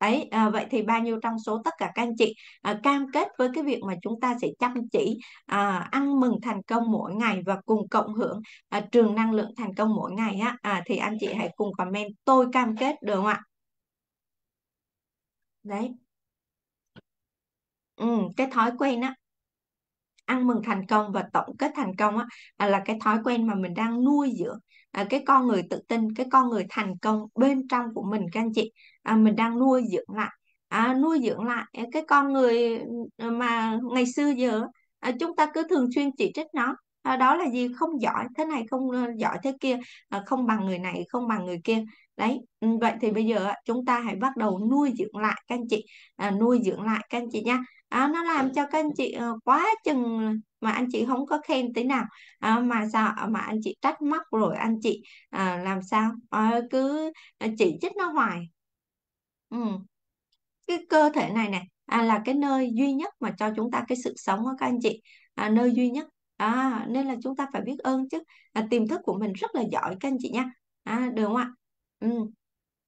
Ấy à, vậy thì bao nhiêu trong số tất cả các anh chị à, cam kết với cái việc mà chúng ta sẽ chăm chỉ à, ăn mừng thành công mỗi ngày và cùng cộng hưởng à, trường năng lượng thành công mỗi ngày á à, thì anh chị hãy cùng comment tôi cam kết được không ạ? Đấy. Ừ, cái thói quen á ăn mừng thành công và tổng kết thành công á à, là cái thói quen mà mình đang nuôi dưỡng à, cái con người tự tin cái con người thành công bên trong của mình các anh chị à, mình đang nuôi dưỡng lại. À, nuôi dưỡng lại. Cái con người ờ, mà ngày xưa giờ à, chúng ta cứ thường xuyên chỉ trích nó. À, đó là gì? Không giỏi. Thế này không ờ, giỏi thế kia. À, không bằng người này không bằng người kia. Đấy ừ, vậy thì bây giờ chúng ta hãy bắt đầu nuôi dưỡng lại các anh chị. À, nuôi dưỡng lại các anh chị nha. À, nó làm cho các anh chị quá chừng mà anh chị không có khen tí nào. À, mà sao? À, mà anh chị trách móc rồi anh chị à, làm sao? À, cứ chỉ trích nó hoài ừ. cái cơ thể này này à, là cái nơi duy nhất mà cho chúng ta cái sự sống đó các anh chị. À, nơi duy nhất. À, nên là chúng ta phải biết ơn chứ. À, tiềm thức của mình rất là giỏi các anh chị nha. À, được không ạ? Ừ.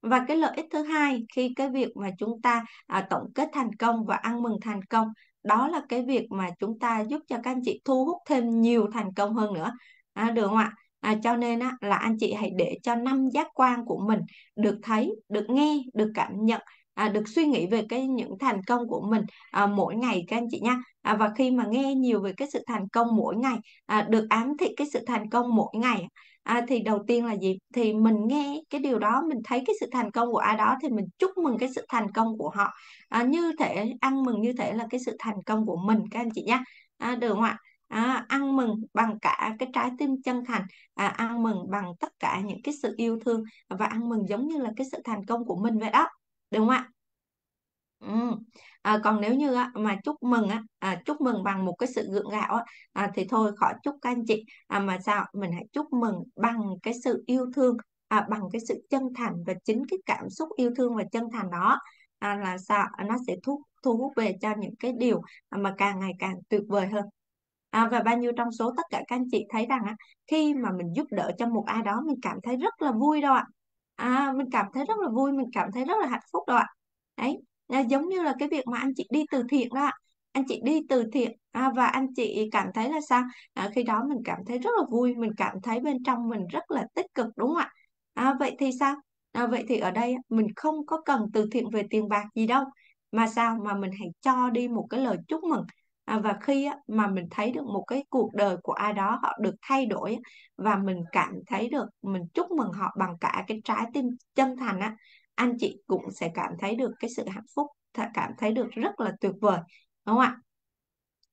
và cái lợi ích thứ hai khi cái việc mà chúng ta à, tổng kết thành công và ăn mừng thành công đó là cái việc mà chúng ta giúp cho các anh chị thu hút thêm nhiều thành công hơn nữa. À, được không ạ? À, cho nên á, là anh chị hãy để cho năm giác quan của mình được thấy, được nghe, được cảm nhận à, được suy nghĩ về cái những thành công của mình à, mỗi ngày các anh chị nha. À, và khi mà nghe nhiều về cái sự thành công mỗi ngày à, được ám thị cái sự thành công mỗi ngày à, thì đầu tiên là gì? Thì mình nghe cái điều đó mình thấy cái sự thành công của ai đó thì mình chúc mừng cái sự thành công của họ. À, như thể ăn mừng như thể là cái sự thành công của mình các anh chị nhé à, được không ạ? À, ăn mừng bằng cả cái trái tim chân thành à, ăn mừng bằng tất cả những cái sự yêu thương và ăn mừng giống như là cái sự thành công của mình vậy đó đúng không ạ? Ừ. à, còn nếu như á, mà chúc mừng á à, chúc mừng bằng một cái sự gượng gạo á à, thì thôi khỏi chúc các anh chị. À, mà sao? Mình hãy chúc mừng bằng cái sự yêu thương à, bằng cái sự chân thành và chính cái cảm xúc yêu thương và chân thành đó. À, là sao? À, nó sẽ thu thu hút về cho những cái điều mà càng ngày càng tuyệt vời hơn. À, và bao nhiêu trong số tất cả các anh chị thấy rằng á, khi mà mình giúp đỡ cho một ai đó mình cảm thấy rất là vui đâu ạ. À, mình cảm thấy rất là vui, mình cảm thấy rất là hạnh phúc đâu ạ. Đấy, à, giống như là cái việc mà anh chị đi từ thiện đó ạ. Anh chị đi từ thiện à, và anh chị cảm thấy là sao? À, khi đó mình cảm thấy rất là vui, mình cảm thấy bên trong mình rất là tích cực đúng không ạ? À, vậy thì sao? À, vậy thì ở đây mình không có cần từ thiện về tiền bạc gì đâu. Mà sao? Mà mình hãy cho đi một cái lời chúc mừng À, và khi á, mà mình thấy được một cái cuộc đời của ai đó họ được thay đổi và mình cảm thấy được mình chúc mừng họ bằng cả cái trái tim chân thành á anh chị cũng sẽ cảm thấy được cái sự hạnh phúc cảm thấy được rất là tuyệt vời đúng không ạ?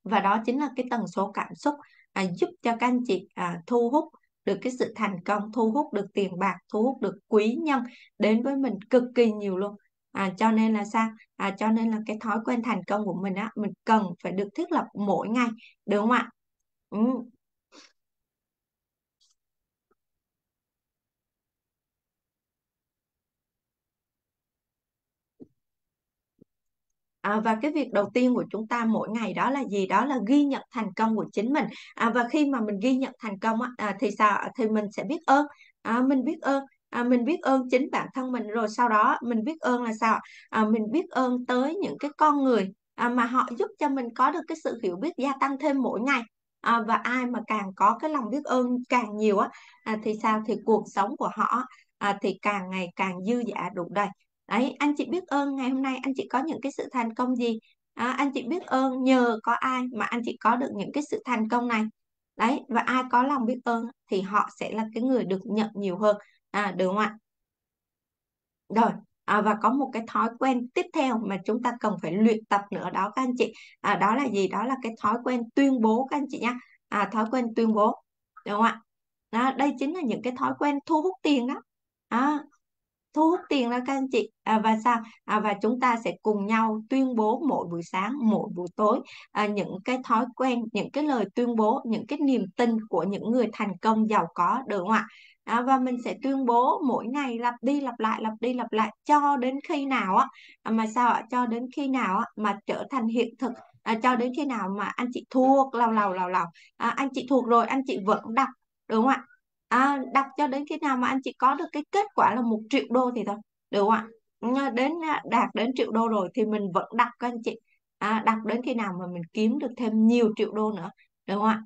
Và đó chính là cái tần số cảm xúc à, giúp cho các anh chị à, thu hút được cái sự thành công thu hút được tiền bạc thu hút được quý nhân đến với mình cực kỳ nhiều luôn à, cho nên là sao à, cho nên là cái thói quen thành công của mình á mình cần phải được thiết lập mỗi ngày đúng không ạ ừ. À, và cái việc đầu tiên của chúng ta mỗi ngày đó là gì? Đó là ghi nhận thành công của chính mình. À, và khi mà mình ghi nhận thành công á, à, thì sao? Thì mình sẽ biết ơn. À, mình biết ơn. À, mình biết ơn chính bản thân mình rồi sau đó mình biết ơn là sao? À, mình biết ơn tới những cái con người à, mà họ giúp cho mình có được cái sự hiểu biết gia tăng thêm mỗi ngày. À, và ai mà càng có cái lòng biết ơn càng nhiều á à, thì sao? Thì cuộc sống của họ à, thì càng ngày càng dư dả đủ đầy đấy anh chị biết ơn ngày hôm nay anh chị có những cái sự thành công gì à, anh chị biết ơn nhờ có ai mà anh chị có được những cái sự thành công này đấy và ai có lòng biết ơn thì họ sẽ là cái người được nhận nhiều hơn à, được không ạ? Rồi à, và có một cái thói quen tiếp theo mà chúng ta cần phải luyện tập nữa đó các anh chị. À, đó là gì? Đó là cái thói quen tuyên bố các anh chị nhé à, thói quen tuyên bố được không ạ? Đó, đây chính là những cái thói quen thu hút tiền đó. À, thu hút tiền đó các anh chị. À, và sao? À, và chúng ta sẽ cùng nhau tuyên bố mỗi buổi sáng mỗi buổi tối à, những cái thói quen những cái lời tuyên bố những cái niềm tin của những người thành công giàu có được không ạ? À, và mình sẽ tuyên bố mỗi ngày lặp đi lặp lại lặp đi lặp lại cho đến khi nào á. À, mà sao ạ? Cho đến khi nào á mà trở thành hiện thực. À, cho đến khi nào mà anh chị thuộc lầu lầu lầu lầu. À, anh chị thuộc rồi anh chị vẫn đọc đúng không ạ? À, đọc cho đến khi nào mà anh chị có được cái kết quả là một triệu đô thì thôi được không ạ? Đến à, đạt đến triệu đô rồi thì mình vẫn đọc các anh chị. À, đọc đến khi nào mà mình kiếm được thêm nhiều triệu đô nữa được không ạ?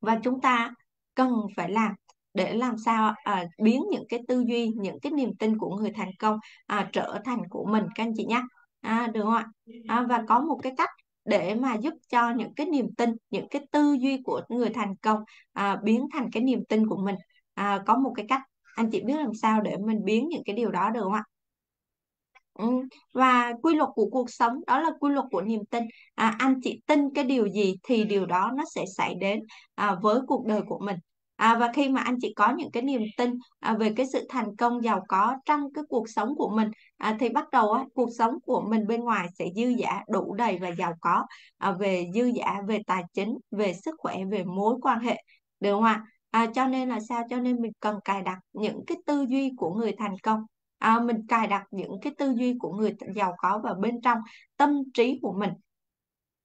Và chúng ta cần phải làm để làm sao à, biến những cái tư duy những cái niềm tin của người thành công à, trở thành của mình các anh chị nhé à, được không ạ? À, và có một cái cách để mà giúp cho những cái niềm tin những cái tư duy của người thành công à, biến thành cái niềm tin của mình. À, có một cái cách anh chị biết làm sao để mình biến những cái điều đó được không ạ? Ừ. và quy luật của cuộc sống đó là quy luật của niềm tin. À, anh chị tin cái điều gì thì điều đó nó sẽ xảy đến à, với cuộc đời của mình à, và khi mà anh chị có những cái niềm tin à, về cái sự thành công giàu có trong cái cuộc sống của mình à, thì bắt đầu á, cuộc sống của mình bên ngoài sẽ dư dả đủ đầy và giàu có à, về dư dả về tài chính về sức khỏe về mối quan hệ được không ạ? À, cho nên là sao? Cho nên mình cần cài đặt những cái tư duy của người thành công. À, mình cài đặt những cái tư duy của người giàu có vào bên trong tâm trí của mình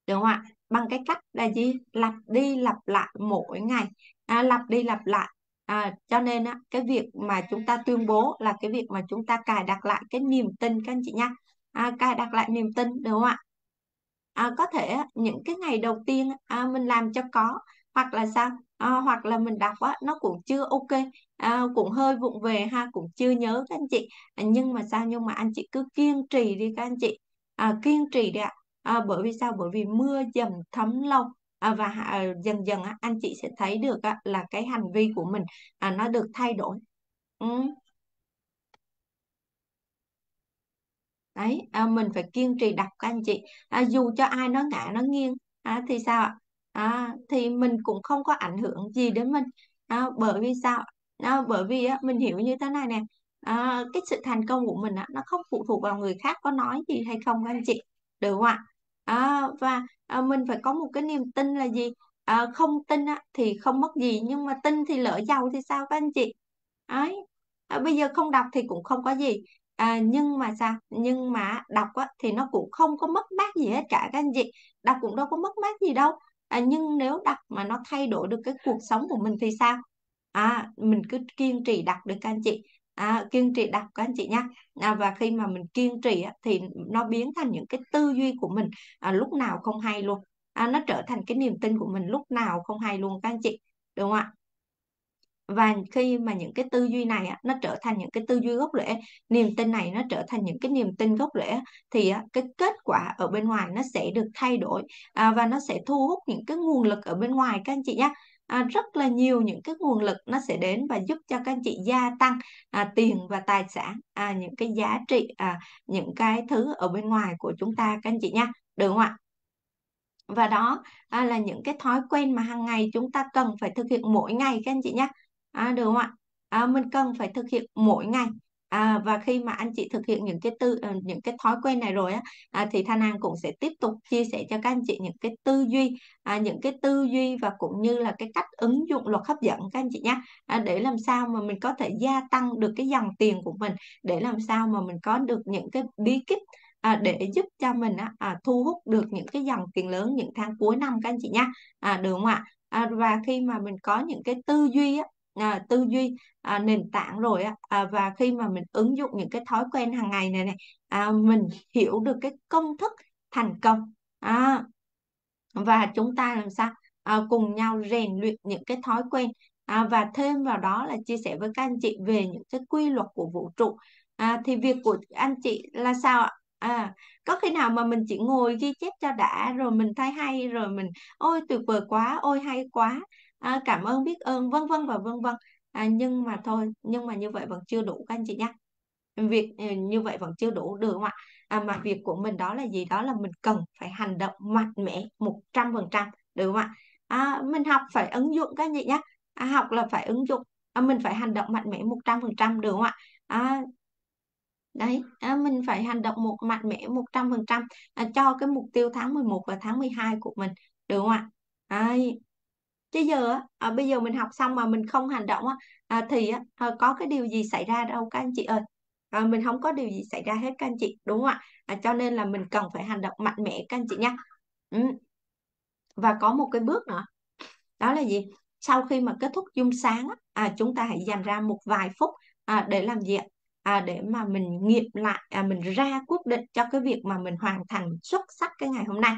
được không ạ? Bằng cái cách là gì? Lặp đi lặp lại mỗi ngày à, lặp đi lặp lại. À, cho nên á, cái việc mà chúng ta tuyên bố là cái việc mà chúng ta cài đặt lại cái niềm tin các anh chị nha. À, cài đặt lại niềm tin được không ạ? À, có thể những cái ngày đầu tiên à, mình làm cho có hoặc là sao? À, hoặc là mình đọc á, nó cũng chưa ok. À, cũng hơi vụng về ha cũng chưa nhớ các anh chị. À, nhưng mà sao? Nhưng mà anh chị cứ kiên trì đi các anh chị. À, kiên trì đi ạ. À, bởi vì sao? Bởi vì mưa dầm thấm lâu. À, và ờ, dần dần anh chị sẽ thấy được là cái hành vi của mình à, nó được thay đổi. Ừ. đấy à, mình phải kiên trì đọc các anh chị. À, dù cho ai nó ngã nó nghiêng à, thì sao ạ? À, thì mình cũng không có ảnh hưởng gì đến mình. À, bởi vì sao? À, bởi vì á, mình hiểu như thế này nè. À, cái sự thành công của mình á, nó không phụ thuộc vào người khác có nói gì hay không các anh chị. Được không ạ? À, và à, mình phải có một cái niềm tin là gì? À, không tin á, thì không mất gì nhưng mà tin thì lỡ giàu thì sao các anh chị? Ấy à, bây giờ không đọc thì cũng không có gì. À, nhưng mà sao? Nhưng mà đọc á, thì nó cũng không có mất mát gì hết cả các anh chị. Đọc cũng đâu có mất mát gì đâu. À, nhưng nếu đọc mà nó thay đổi được cái cuộc sống của mình thì sao? À mình cứ kiên trì đọc được các anh chị à, kiên trì đọc các anh chị nhé à, và khi mà mình kiên trì á, thì nó biến thành những cái tư duy của mình à, lúc nào không hay luôn. À, nó trở thành cái niềm tin của mình lúc nào không hay luôn các anh chị đúng không ạ? Và khi mà những cái tư duy này á, nó trở thành những cái tư duy gốc rễ niềm tin này nó trở thành những cái niềm tin gốc rễ thì á, cái kết quả ở bên ngoài nó sẽ được thay đổi à, và nó sẽ thu hút những cái nguồn lực ở bên ngoài các anh chị nhé à, rất là nhiều những cái nguồn lực nó sẽ đến và giúp cho các anh chị gia tăng à, tiền và tài sản à, những cái giá trị à, những cái thứ ở bên ngoài của chúng ta các anh chị nha. Được không ạ? Và đó à, là những cái thói quen mà hàng ngày chúng ta cần phải thực hiện mỗi ngày các anh chị nhé à, được không ạ? À, mình cần phải thực hiện mỗi ngày à, và khi mà anh chị thực hiện những cái tư ờ, những cái thói quen này rồi á à, thì Thanh An cũng sẽ tiếp tục chia sẻ cho các anh chị những cái tư duy à, những cái tư duy và cũng như là cái cách ứng dụng luật hấp dẫn các anh chị nhé à, để làm sao mà mình có thể gia tăng được cái dòng tiền của mình để làm sao mà mình có được những cái bí kíp à, để giúp cho mình á, à, thu hút được những cái dòng tiền lớn những tháng cuối năm các anh chị nha à, được không ạ? À, và khi mà mình có những cái tư duy á, à, tư duy à, nền tảng rồi á. À, và khi mà mình ứng dụng những cái thói quen hàng ngày này này à, mình hiểu được cái công thức thành công. À, và chúng ta làm sao? À, cùng nhau rèn luyện những cái thói quen. À, và thêm vào đó là chia sẻ với các anh chị về những cái quy luật của vũ trụ. À, thì việc của anh chị là sao ạ? À, có khi nào mà mình chỉ ngồi ghi chép cho đã rồi mình thấy hay rồi mình ôi tuyệt vời quá, ôi hay quá, à, cảm ơn biết ơn vân vân và vân vân. À, nhưng mà thôi, nhưng mà như vậy vẫn chưa đủ các anh chị nhé. Việc ừ, như vậy vẫn chưa đủ được không ạ? À, mà việc của mình đó là gì? Đó là mình cần phải hành động mạnh mẽ 100%, được không ạ? À, mình học phải ứng dụng các anh chị nhé. À, học là phải ứng dụng, à, mình phải hành động mạnh mẽ 100%, được không ạ? À, đấy à, mình phải hành động một mạnh mẽ 100% à, cho cái mục tiêu tháng 11 và tháng 12 của mình được không ạ Đấy chứ giờ à, bây giờ mình học xong mà mình không hành động à, thì à, có cái điều gì xảy ra đâu các anh chị ơi. À, mình không có điều gì xảy ra hết các anh chị đúng không ạ? À, cho nên là mình cần phải hành động mạnh mẽ các anh chị nhé ừ. và có một cái bước nữa. Đó là gì? Sau khi mà kết thúc dung sáng à, chúng ta hãy dành ra một vài phút à, để làm gì à, để mà mình nghiệm lại à, mình ra quyết định cho cái việc mà mình hoàn thành xuất sắc cái ngày hôm nay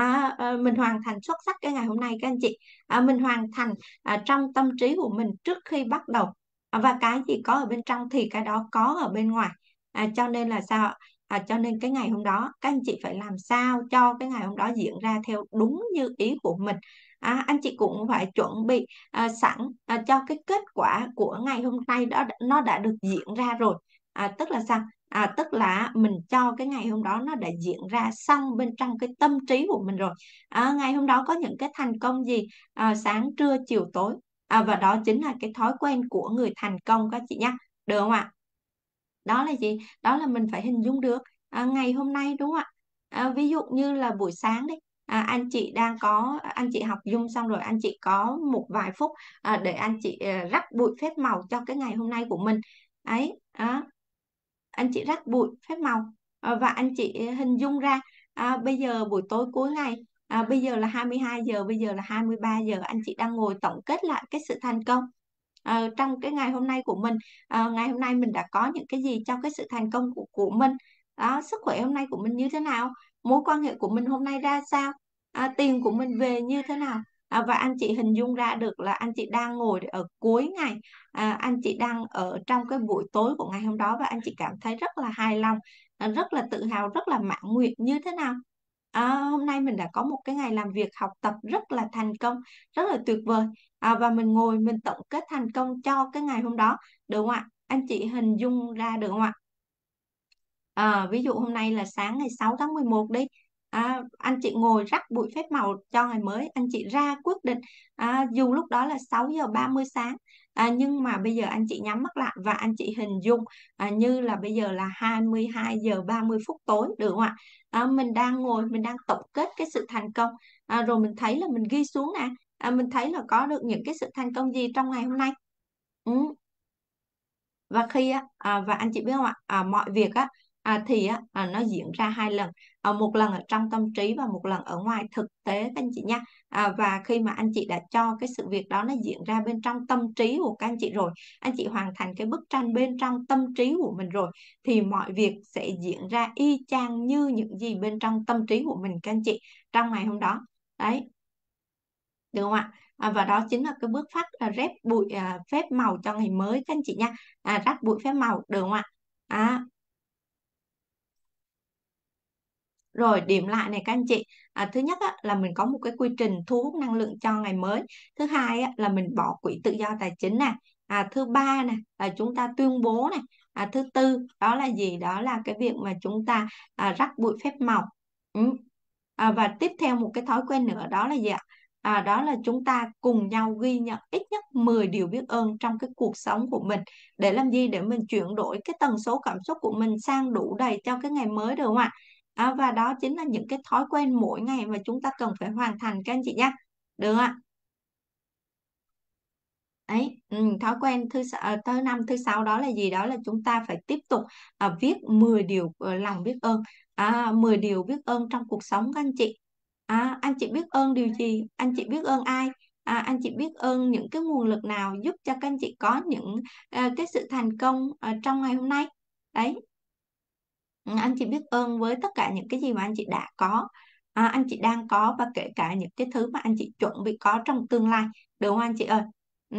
à, à, mình hoàn thành xuất sắc cái ngày hôm nay các anh chị. À, mình hoàn thành à, trong tâm trí của mình trước khi bắt đầu. À, và cái gì có ở bên trong thì cái đó có ở bên ngoài. À, cho nên là sao À, cho nên cái ngày hôm đó các anh chị phải làm sao cho cái ngày hôm đó diễn ra theo đúng như ý của mình? À, anh chị cũng phải chuẩn bị à, sẵn à, cho cái kết quả của ngày hôm nay đó nó đã được diễn ra rồi. À, tức là sao? À, tức là mình cho cái ngày hôm đó nó đã diễn ra xong bên trong cái tâm trí của mình rồi. À, ngày hôm đó có những cái thành công gì? À, sáng trưa chiều tối. À, và đó chính là cái thói quen của người thành công các chị nhá. Được không ạ? Đó là gì? Đó là mình phải hình dung được à, ngày hôm nay đúng không ạ? À, ví dụ như là buổi sáng đi. À, anh chị đang có anh chị học dung xong rồi anh chị có một vài phút à, để anh chị à, rắc bụi phép màu cho cái ngày hôm nay của mình. Ấy à, anh chị rắc bụi phép màu. À, và anh chị hình dung ra à, bây giờ buổi tối cuối ngày à, bây giờ là 22 giờ bây giờ là 23 giờ anh chị đang ngồi tổng kết lại cái sự thành công. À, trong cái ngày hôm nay của mình à, ngày hôm nay mình đã có những cái gì trong cái sự thành công của của mình? Đó sức khỏe hôm nay của mình như thế nào? Mối quan hệ của mình hôm nay ra sao? À, tiền của mình về như thế nào? À, và anh chị hình dung ra được là anh chị đang ngồi ở cuối ngày. À, anh chị đang ở trong cái buổi tối của ngày hôm đó và anh chị cảm thấy rất là hài lòng à, rất là tự hào rất là mãn nguyện. Như thế nào? À, hôm nay mình đã có một cái ngày làm việc học tập rất là thành công rất là tuyệt vời. À, và mình ngồi mình tổng kết thành công cho cái ngày hôm đó được không ạ? Anh chị hình dung ra được không ạ? À, ví dụ hôm nay là sáng ngày 6 tháng 11 đi à, anh chị ngồi rắc bụi phép màu cho ngày mới anh chị ra quyết định. À, dù lúc đó là 6 giờ 30 sáng à, nhưng mà bây giờ anh chị nhắm mắt lại và anh chị hình dung à, như là bây giờ là 22 giờ 30 phút tối được không ạ? À, mình đang ngồi mình đang tổng kết cái sự thành công. À, rồi mình thấy là mình ghi xuống nè. À, mình thấy là có được những cái sự thành công gì trong ngày hôm nay? Ừ. và khi á à, và anh chị biết không ạ? À, mọi việc á à, thì á, à, nó diễn ra hai lần à, một lần ở trong tâm trí và một lần ở ngoài thực tế các anh chị nha. À, và khi mà anh chị đã cho cái sự việc đó nó diễn ra bên trong tâm trí của các anh chị rồi anh chị hoàn thành cái bức tranh bên trong tâm trí của mình rồi thì mọi việc sẽ diễn ra y chang như những gì bên trong tâm trí của mình các anh chị trong ngày hôm đó. Đấy. Được không ạ? À, và đó chính là cái bước phát à, rép bụi à, phép màu cho ngày mới các anh chị nha. À, rắc bụi phép màu được không ạ? À, Rồi điểm lại này các anh chị. À, Thứ nhất á, là mình có một cái quy trình thu hút năng lượng cho ngày mới. Thứ hai á, là mình bỏ quỹ tự do tài chính nè. À, Thứ ba nè là chúng ta tuyên bố này à, Thứ tư đó là gì? Đó là cái việc mà chúng ta à, rắc bụi phép màu. Ừ. à, Và tiếp theo một cái thói quen nữa đó là gì ạ? À, đó là chúng ta cùng nhau ghi nhận ít nhất 10 điều biết ơn trong cái cuộc sống của mình. Để làm gì? Để mình chuyển đổi cái tần số cảm xúc của mình sang đủ đầy cho cái ngày mới được không ạ? À, và đó chính là những cái thói quen mỗi ngày mà chúng ta cần phải hoàn thành các anh chị nhé được ạ? Ấy ừ, thói quen thứ ờ, thứ năm thứ sáu đó là gì? Đó là chúng ta phải tiếp tục à, viết 10 điều ờ, lòng biết ơn. À, 10 điều biết ơn trong cuộc sống các anh chị. À, anh chị biết ơn điều gì? Anh chị biết ơn ai? À, anh chị biết ơn những cái nguồn lực nào giúp cho các anh chị có những à, cái sự thành công à, trong ngày hôm nay? Đấy Ừ, anh chị biết ơn với tất cả những cái gì mà anh chị đã có à, anh chị đang có và kể cả những cái thứ mà anh chị chuẩn bị có trong tương lai được không anh chị ơi ừ.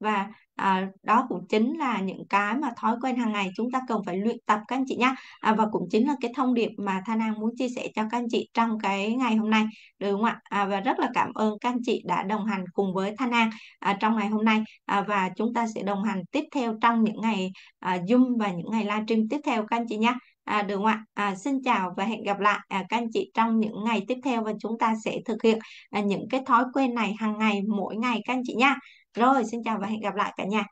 và à, đó cũng chính là những cái mà thói quen hàng ngày chúng ta cần phải luyện tập các anh chị nhé à, và cũng chính là cái thông điệp mà Thanh An muốn chia sẻ cho các anh chị trong cái ngày hôm nay được không ạ? À, và rất là cảm ơn các anh chị đã đồng hành cùng với Thanh An à, trong ngày hôm nay. À, và chúng ta sẽ đồng hành tiếp theo trong những ngày à, Zoom và những ngày livestream tiếp theo các anh chị nhé À, được không ạ? À, xin chào và hẹn gặp lại à, các anh chị trong những ngày tiếp theo. Và chúng ta sẽ thực hiện à, những cái thói quen này hàng ngày mỗi ngày các anh chị nha. Rồi, xin chào và hẹn gặp lại cả nhà.